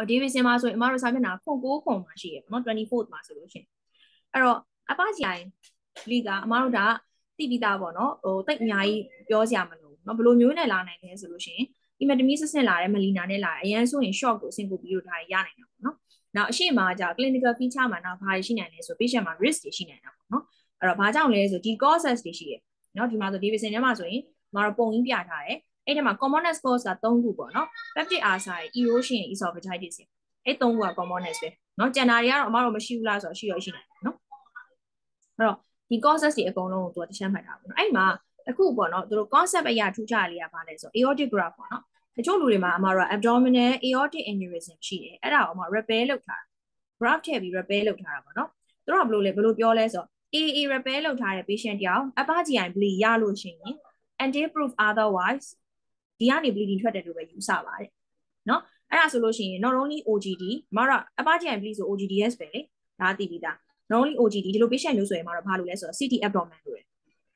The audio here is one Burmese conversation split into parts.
။ဒီဗစ်စင်မှာဆိုရင်အမတို့စာမျက်နှာ9ခုမှာရှိရပေါ့နော်24မှာဆိုလို့ရှိရင်။အဲ့တော့အပကြီးတိုင်းလီကအမတို့ဒါသိပြီးသားပေါ့နော်။ဟိုတိတ်အများကြီးပြောစရာမလိုဘူး။နော်ဘလိုမျိုးနဲ့လာနိုင်လဲဆိုလို့ရှိရင်အီမတမီဆစ်ဆင်လာတဲ့မလီနာနဲ့လာအရန်ဆိုရင် shock ကိုအဆင့်ကိုပြီးတော့ဒါရနိုင်တာပေါ့နော်။နောက်အရှိမအကြ clinical feature မှာနောက်ဘာတွေရှိနိုင်လဲဆို patient မှာ risk တွေရှိနိုင်တာပေါ့နော်။အဲ့တော့ဘာကြောင့်လဲဆိုဒီ causes တွေရှိရယ်။နော်ဒီမှာဆို division ထဲမှာဆိုရင်မတော်ပုံကြီးပြထားတယ်။ အဲ့ဒီမှာ commonest cause က3ခုပေါ့နော် peptic ulcer erosion esophagitis အဲ့3ခုက commonest ပဲနော်ကျန်တာတွေကတော့အမတို့မရှိဘူးလားဆိုတော့ရှိရရှိနိုင်တယ်နော်အဲ့တော့ဒီ causes တွေအကုန်လုံးကိုသူကတခြားမှတ်ထားပါဘူးအဲ့မှာအခုပေါ့နော်သူတို့ concept အရာထူးခြားလေးကဘာလဲဆို aortic graft ပေါ့နော်တချို့လူတွေမှာအမတို့ abdominal aortic aneurysm ရှိတယ်အဲ့ဒါကိုအမ repair လုပ်ထားတာ graft ထည့်ပြီး repair လုပ်ထားတာပေါ့နော်သူတို့ကဘယ်လိုလဲဘယ်လိုပြောလဲဆိုတော့ AA repair လုပ်ထားတဲ့ patient တယောက် upper GI bleed ရလို့ရှိရင် anti proof otherwise ဒီကနေ bleeding ထွက်တယ်လို့ပဲယူဆပါတယ်နော်အဲ့ဒါဆိုလို့ရှိရင် not only OGD မမတို့ upper GI bleed ဆို OGDS ပဲလေဒါသိပြီးသား not only OGD ဒီလို patient မျိုးဆိုရင်မတို့ဘာလို့လဲဆိုတော့ CT abdomen လို့ရ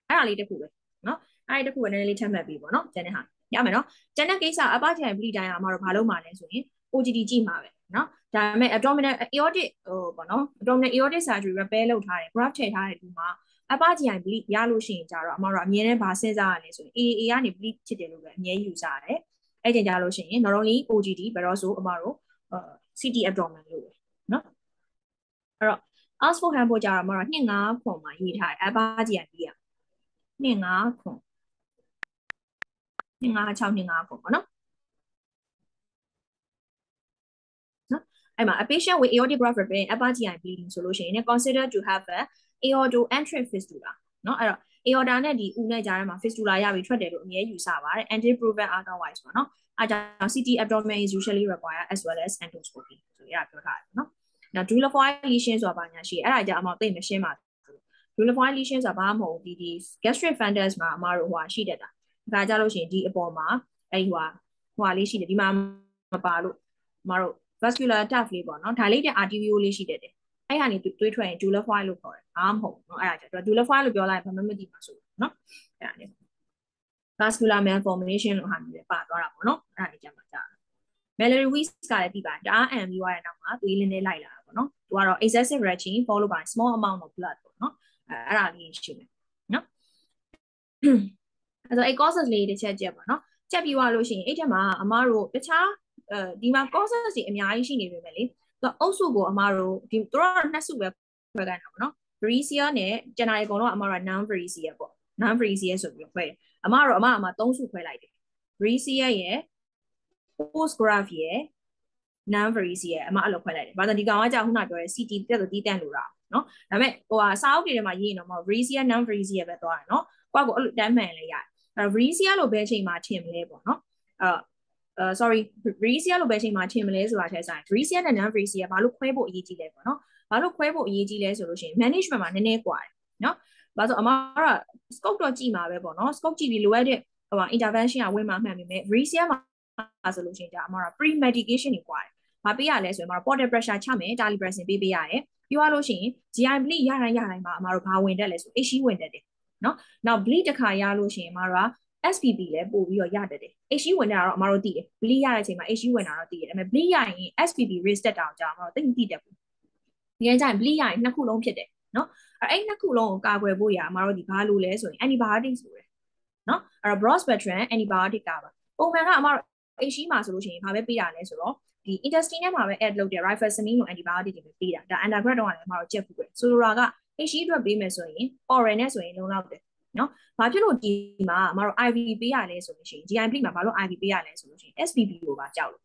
အဲ့ဒါလေးတစ်ခုပဲနော်အဲ့ဒီတစ်ခုကနည်းနည်းလေးထပ်မှတ်ပြီးပေါ့နော်ကျန်တဲ့ဟာရမယ်နော်ကျန်တဲ့ကိစ္စ upper GI bleed တိုင်းကမတို့ဘာလို့မှလဲဆိုရင် OGD ကြည့်မှာပဲနော်ဒါပေမဲ့ abdominal aortic ဟိုပေါ့နော် abdominal aortic surgery repair လုပ်ထားတယ် graft ထည့်ထားတဲ့ဒီမှာ upper GI bleed ရလို့ရှိရင်ကြတော့အမတို့အမြဲတမ်းဗာစဉ်းစားရလဲဆိုရင် AA ကနေ bleed ဖြစ်တယ်လို့ပဲအမြဲယူစားရတယ်အဲ့ကြင်ကြလို့ရှိရင် not only OGD ဘယ်တော့ဆိုအမတို့ CT abdomen လို့ပဲနော်အဲ့တော့ ask for hand ပေါ်ကြတော့အမတို့25ခွန်မှာရေးထားတယ် upper GI bleed ရ25ခွန်25 6 25ခွန်ပေါ့နော်အဲ့မှာ a patient with aortic graft repair upper GI bleeding ဆိုလို့ရှိရင် consider to have a aorto entrant fistula เนาะအဲ့တော့ aorta နဲ့ဒီဥနဲ့ကြားထဲမှာ fistula ရပြီးထွက်တယ်လို့အမြဲယူဆပါတယ် anti proven otherwise ပေါ့เนาะအဲကြောင့် CT abdomen is usually required as well as endoscopy ဆိုရပြောထားတယ်เนาะနောက် dullofoil lesion ဆိုတာဘာညာရှိအဲ့ဒါကြအမသိမရှင်းပါဘူး dullofoil lesion ဆိုတာဘာမှမဟုတ်ဒီဒီ gastric fundus မှာအမတို့ဟိုရှိတတ်တာဒါကြလို့ရှိရင်ဒီအပေါ်မှာအဲ့ဟိုဟိုလေးရှိတယ်ဒီမှာမပါလို့အမတို့ vascular tuft လေးပေါ့နော်ဒါလေးတဲ့ arteriole လေးရှိတတ်တယ် အဲ့ဟာနေတွေးထွက်ရင် dular foil လို့ခေါ်တယ်အားမဟုတ်ဘူးเนาะအဲ့ဒါကြောင့် dular foil လို့ပြောလိုက်ဘာမှမသိပါဆိုเนาะအဲ့ဒါနေ vascular malformation လို့ဟာမျိုးပါသွားတာပေါ့နော်အဲ့ဒါနေကြမှာကြာ Mallory Weiss ကလည်းဒီပါတအား M ပြီးသွားတဲ့နောက်မှာသွေးလင်းလေးလိုက်လာတာပေါ့နော်သူကတော့ excessive retching followed by small amount of blood ပေါ့နော်အဲ့အဲ့ဒါလေးရှိမယ်နော်အဲ့တော့အဲ့ causes လေးတစ်ချက်ချက်ပေါ့နော်ချက်ပြီးသွားလို့ရှိရင်အဲ့ထက်မှာအမားတို့တခြားအဲဒီမှာ causes တွေအများကြီးရှိနေပြီပဲလေ သူအုပ်စုကိုအမားတို့ဒီသူတို့နှစ်စုပဲခွဲခိုင်းတာပေါ့နော် Varicella နဲ့ကျန်တာတွေအကုန်လုံးအမားတို့ non Varicella ပေါ့ non Varicella ဆိုပြီးခွဲတယ်အမားတို့အမားအမားသုံးစုခွဲလိုက်တယ် Varicella ရဲ့ post graph ရဲ့ non Varicella ရဲ့အမားအဲ့လိုခွဲလိုက်တယ်။ဘာလို့ဒီကောင်ကကြာခုနပြောရဲ CT တက်ဆိုတီးတန့်လို့တာနော်။ဒါပေမဲ့ဟိုဟာစာအုပ်တွေထဲမှာရေးရင်တော့မဟုတ် Varicella non Varicella ပဲသွားတယ်နော်။ကိုကကိုအဲ့လိုတမ်းမှန်လဲရတယ်။အဲ Varicella လို့ဘယ်ချိန်မှာထင်မလဲပေါ့နော်။အဲ အာ sorry Vreesia လို့ပဲချိန်မှာထင်မလဲဆိုတာထဲဆိုင် Vreesia နဲ့ non Vreesia ဘာလို့ခွဲဖို့အရေးကြီးလဲပေါ့နော်ဘာလို့ခွဲဖို့အရေးကြီးလဲဆိုလို့ရှိရင် management မှာနည်းနည်းကွာတယ်နော်ဘာလို့အမက scope တော့ကြည့်မှာပဲပေါ့နော် scope ကြည့်ပြီးလိုအပ်တဲ့ဟို intervention ကဝင်မှာမှန်ပေမဲ့ Vreesia မှာဆိုလို့ရှိရင်ဒါအမက pre medication တွေကွာတယ်ဘာပေးရလဲဆိုရင်အမက portal pressure ချမယ် talibrasin ပေးပေးရတယ်ပြောရလို့ရှိရင် GI bleed ရတိုင်းရတိုင်းမှာအမတို့ဘာဝင်တက်လဲဆို HC ဝင်တက်တယ်နော်နောက် bleed တစ်ခါရလို့ရှိရင်အမတို့က SPP လည်းပို့ပြီးတော့ရတတ်တယ်။ HE ဝင်တာတော့အမတို့သိတယ်။ bleed ရတဲ့အချိန်မှာ HE ဝင်တာတော့သိတယ်။ဒါပေမဲ့ bleed ရရင် SPP risk တက်တာကြောင့်အမတို့သိမသိတတ်ဘူး။ဒီကကြရင် bleed ရရင်နှစ်ခုလုံးဖြစ်တယ်နော်။အဲ့အဲ့နှစ်ခုလုံးကိုကာကွယ်ဖို့ရအမတို့ဒီဘာလို့လဲဆိုရင် antibiotic ဆိုတယ်နော်။အဲ့တော့ broad spectrum antibiotic ကပါ။ပုံမှန်ကအမတို့ HE မှာဆိုလို့ရှိရင်ဘာပဲပေးတာလဲဆိုတော့ဒီ intestine ထဲမှာပဲ add လုပ်တဲ့ rifaximin လို antibiotic တွေပဲပေးတာဒါ undergrad တော့လည်းအမတို့ချက်ဖို့ပဲဆိုလိုတာက HE အတွက်ပေးမယ်ဆိုရင် oral နဲ့ဆိုရင်လုံလောက်တယ် နော်။ဘာဖြစ်လို့ဒီမှာအမတို့ IV ပေးရလဲဆိုလို့ရှိရင် GI bleed မှာဘာလို့ IV ပေးရလဲဆိုလို့ရှိရင် SPP ကိုပါကြောက်လို့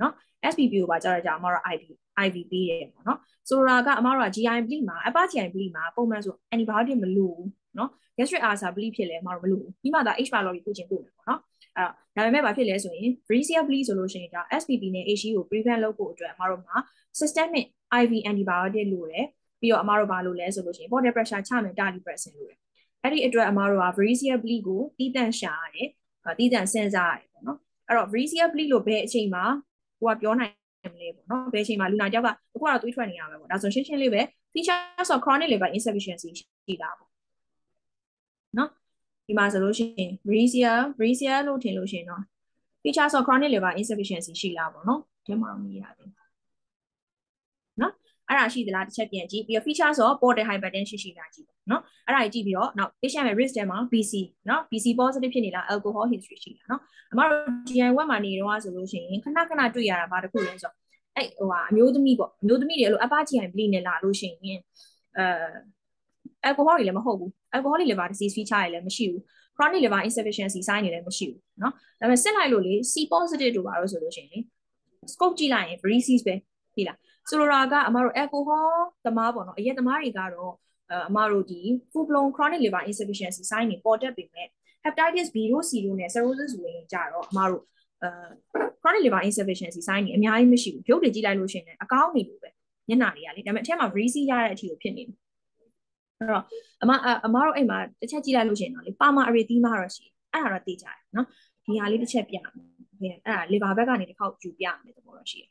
နော် SPP ကိုပါကြောက်ရကြအမတို့ IV IV ပေးတယ်ပေါ့နော်။ဆိုလိုတာကအမတို့က GI bleed မှာ upper GI bleed မှာပုံမှန်ဆို antibiotic မလိုဘူးနော် gastric ulcer bleed ဖြစ်လဲအမတို့မလိုဘူး။ဒီမှာဒါ H pylori ပို့ခြင်းပို့မယ်ပေါ့နော်။အဲ့တော့ဒါပေမဲ့ဘာဖြစ်လဲဆိုရင် Varicella bleed ဆိုလို့ရှိရင်ဒါ SPP နဲ့ HE ကို prevent လုပ်ဖို့အတွက်အမတို့မှာ systemic IV antibiotic လိုတယ်ပြီးတော့အမတို့ဘာလို့လဲဆိုလို့ရှိရင် body pressure ချမယ် talibrasin လိုတယ် အဲ့ဒီအတွက်အမတို့က Varicella bleed ကိုတီးတန့်ရှာရတယ်တီးတန့်စဉ်းစားရတယ်ပေါ့နော်အဲ့တော့ Varicella bleed လို့ဘယ်အချိန်မှာကိုကပြောနိုင်မလဲပေါ့နော်ဘယ်အချိန်မှာလူနာကြောက်ကအခုကတော့သွေးထွက်နေရမှာပေါ့ဒါဆိုရှင်းရှင်းလေးပဲ features of chronic liver insufficiency ရှိတာပေါ့နော်ဒီမှာဆိုလို့ရှိရင် Varicella Varicella လို့ထင်လို့ရှိရင်တော့ features of chronic liver insufficiency ရှိလားပေါ့နော်ဒီမှာမရဘူးနော် အဲ့ဒါရှိသလားတစ်ချက်ပြန်ကြည့်ပြီးတော့ feature ဆို portal hypertension ရှိလားကြည့်ပါနော်အဲ့ဒါကြီးကြည့်ပြီးတော့နောက် patient ရဲ့ risk ထဲမှာ BC နော် BC positive ဖြစ်နေလား alcohol history ရှိလားနော်အမတို့ GI1 မှာနေတော့ဆိုလို့ရှိရင်ခဏခဏတွေ့ရတာဘာတစ်ခုလဲဆိုတော့အဲ့ဟိုဟာအမျိုးသမီးပေါ့အမျိုးသမီးတွေအဲ့လို upper GI bleed နဲ့လာလို့ရှိရင်အဲ alcohol တွေလည်းမဟုတ်ဘူး alcohol တွေ liver disease feature တွေလည်းမရှိဘူး chronic liver insufficiency sign တွေလည်းမရှိဘူးเนาะဒါပေမဲ့စစ်လိုက်လို့လေ C positive တို့ပါလို့ဆိုလို့ရှိရင် scope ကြည့်လိုက်ရင် varices ပဲပြီလား ဆိုလိုတာကအမတို့ alcohol သမားပေါ့နော်အရက်သမားတွေကတော့အမတို့ဒီ full blown chronic liver insufficiency sign တွေပေါ်တက်ပေမဲ့ hepatitis B တို့ C တို့နဲ့ cirrhosis ဝင်ကြတော့အမတို့အဲ chronic liver insufficiency sign တွေအများကြီးမရှိဘူးရုပ်တွေကြည့်လိုက်လို့ရှိရင်အကောင်းနေလို့ပဲညနာတွေကလေဒါပေမဲ့အထက်မှာ varices ရတဲ့အထိကိုဖြစ်နေတယ်အဲ့တော့အမအမတို့အိမ်မှာတစ်ချက်ကြည့်လိုက်လို့ရှိရင်တော့လေပါမာအရီသီးမာတော့ရှိအဲ့ဒါတော့သိကြတယ်နော်ဒီဟာလေးတစ်ချက်ပြမယ်အဲ့ဒါ liver ဘက်ကနေတစ်ခေါက်ယူပြမယ်သဘောတော့ရှိတယ်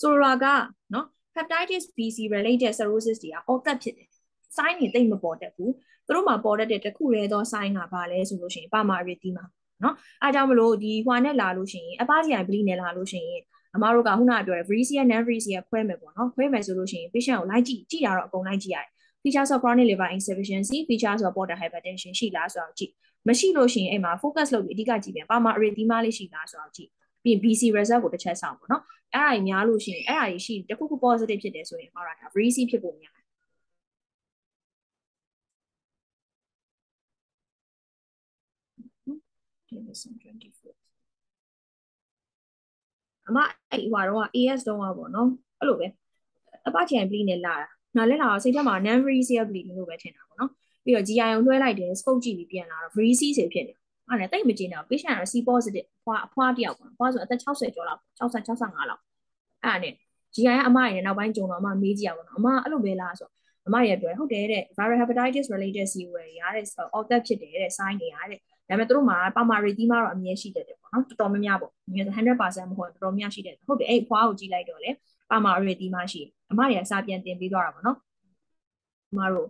ဆိုလိုတာကနော် hepatitis B C related cirrhosis တွေက author ဖြစ်တယ် sign တွေတိတ်မပေါ်တတ်ဘူးသူတို့မှာပေါ်တတ်တဲ့တခုလေသော sign ကဘာလဲဆိုလို့ရှိရင်ပါမာအရီသီးမာနော်အဲကြောင့်မလို့ဒီဟွာနဲ့လာလို့ရှိရင်အပားစီအိုင်ဘလီနဲ့လာလို့ရှိရင်အမတို့ကခုနကပြောတဲ့ Vreesia non Vreesia ခွဲမယ်ပေါ့နော်ခွဲမယ်ဆိုလို့ရှိရင် patient ကိုလိုက်ကြည့်ကြည့်တာတော့အကုန်လိုက်ကြည့်ရတယ် features of chronic liver insufficiency features of portal hypertension ရှိလားဆိုတော့ကြည့်မရှိလို့ရှိရင်အဲ့မှာ focus လုပ်ပြီးအဓိကကြည့်ပြန်ပါမာ erythema လေးရှိလားဆိုတော့ကြည့် ပြီးရင် BC result ကိုတစ်ချက်ဆောင်ပေါ့နော်အဲ့ဒါကြီးများလို့ရှိရင်အဲ့ဒါကြီးရှိတခုခု positive ဖြစ်တယ်ဆိုရင်ဟောတာဒါ VC ဖြစ်ဖို့များအမအဲ့ဟိုတော့ AS တော့ပါပေါ့နော်အဲ့လိုပဲအပချင် bleed နဲ့လာတာနားလဲလာတော့စိတ်ထဲမှာ non variceal bleeding လို့ပဲထင်တာပေါ့နော်ပြီးတော့ GI ကိုလွှဲလိုက်တယ် scope ကြည့်ပြီးပြန်လာတော့ varices ဖြစ်နေ အဲ့ဒါတိတ်မကျင်းတော့ patient ကတော့ C positive ဖွာအဖွာတယောက်ပေါ့ဖွာဆိုအသက်60ကျော်လောက်60 65လောက်အဲ့ဒါနဲ့ GI ကအမရနေနောက်ပိုင်းကြုံတော့အမမေးကြည့်ရပါတော့အမအဲ့လိုပဲလားဆိုအမရပြောဟုတ်တယ်တဲ့ viral hepatitis related COA ရတဲ့ author ဖြစ်တယ်တဲ့ sign တွေရတဲ့ဒါပေမဲ့သူတို့မှာပါမာရီတီမာတော့အမြဲရှိတယ်ပေါ့နော်တော်တော်များများပေါ့100%မဟုတ်တော်တော်များရှိတယ်ဟုတ်တယ်အဲ့ဖွားကိုကြည့်လိုက်တော့လေပါမာရီတီမာရှိအမရစာပြန်တင်ပေးသွားတာပေါ့နော်အမတို့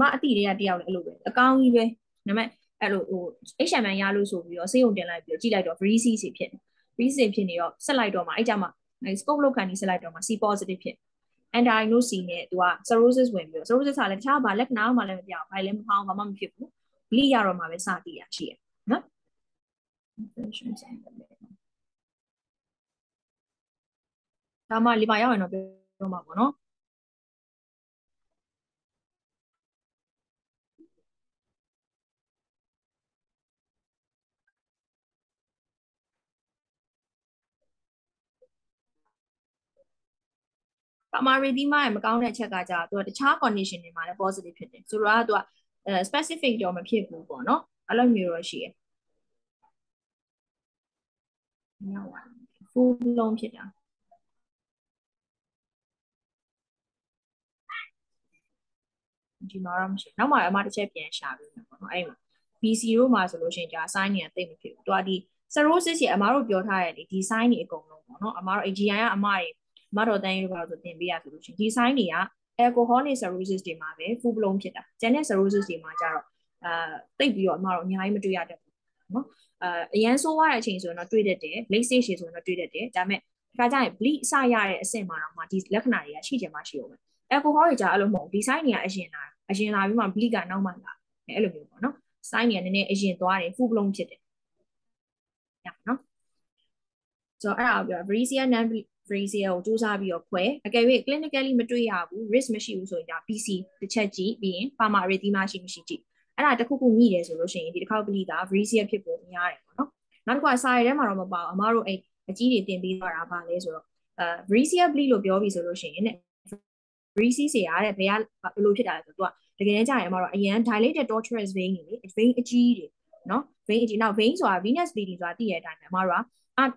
မအတိတွေကတယောက်လည်းအဲ့လိုပဲအကောင်းကြီးပဲဒါပေမဲ့အဲ့လိုဟို HMN ရလို့ဆိုပြီးတော့စေးုံတင်လိုက်ပြီးတော့ကြည့်လိုက်တော့ VC စီဖြစ်တယ် VC ဖြစ်နေတော့ဆက်လိုက်တော့မှအဲ့ကြမှာ scope လောက်ခံပြီးဆက်လိုက်တော့မှ C positive ဖြစ် anti-nose C နဲ့သူက cirrhosis ဝင်ပြီးတော့ cirrhosis ကလည်းတခြားဘာလက္ခဏာမှလည်းမပြဘူးဘာလည်းမဖောင်းဘာမှမဖြစ်ဘူး bleed ရတော့မှပဲစတည်ရရှိရနော်ဒါမှလီပါရောက်ရင်တော့ပြောမှာပေါ့နော် ပမာရီဒီမာရဲ့မကောင်းတဲ့အချက်ကကြာသူကတခြား condition တွေမှာလည်း positive ဖြစ်တယ်ဆိုတော့သူကအဲ specific တော့မဖြစ်ဘူးပေါ့နော်အဲ့လိုမျိုးတော့ရှိရယ်ညောင်းပါ full လုံးဖြစ်တာဒီမှာတော့မရှိနောက်မှအမတစ်ချက်ပြန်ရှာပေးမယ်ပေါ့နော်အဲ့မှာ BC တို့မှာဆိုလို့ရှိရင်ကြာ sign တွေကတိတ်မဖြစ်ဘူးသူကဒီ cirrhosis ရဲ့အမတို့ပြောထားတဲ့ဒီ sign တွေအကုန်လုံးပေါ့နော်အမတို့ AGI ကအမတွေ မတော်တန်းရေးပါဆိုတင်ပေးရဆိုလို့ရှိရင်ဒီ sign တွေက alcoholic cirrhosis တွေမှာပဲ full blown ဖြစ်တာကျန်တဲ့ cirrhosis တွေမှာကျတော့အာတိတ်ပြီးတော့အမတို့အများကြီးမတွေ့ရတတ်ဘူးနော်အာအရန်ဆိုးသွားတဲ့အချိန်ဆိုရင်တော့တွေ့တတ်တယ် late stage ဆိုရင်တော့တွေ့တတ်တယ်ဒါပေမဲ့ဒီခါကျရင် bleed အစရတဲ့အဆင့်မှာတော့မှဒီလက္ခဏာတွေကရှိချင်မှရှိအောင်ပဲ alcohol တွေကြာအဲ့လိုမဟုတ်ဒီ sign တွေကအရင်လာအရင်လာပြီးမှ bleed ကနောက်မှလာအဲ့လိုမျိုးပေါ့နော် sign တွေကနည်းနည်းအရင်သွားတယ် full blown ဖြစ်တယ်ရပါနော်ဆိုတော့အဲ့ဒါကိုပြော Vreesia non Vreesia ကိုစူးစမ်းပြီးတော့ခွဲအကယ်၍ clinically မတွေ့ရဘူး risk မရှိဘူးဆိုရင်ဒါ PC တစ်ချက်ကြည့်ပြီးရင် pharma erythema ရှိမရှိကြည့်အဲ့ဒါတခုခုညှိတယ်ဆိုလို့ရှိရင်ဒီတစ်ခေါက်ပလိတာ Vreesia ဖြစ်ဖို့များတယ်ပေါ့နော်နောက်တစ်ခုကစာရည်ထဲမှာတော့မပါဘူးအမားတို့အဲ့အကြီးတွေတင်ပေးသွားတာပါလဲဆိုတော့အဲ Vreesia bleed လို့ပြောပြီးဆိုလို့ရှိရင် ਨੇ Vreesia စီရတဲ့ဘယ်ကဘယ်လိုဖြစ်တာလဲဆိုတော့သူကတကယ်တမ်းကျရင်အမားတို့အရန် dilated tortuous vein တွေလေ vein အကြီးတွေနော် vein အကြီးနောက် vein ဆိုတာ venous bleeding ဆိုတာသိရတဲ့အတိုင်းပဲအမားတို့က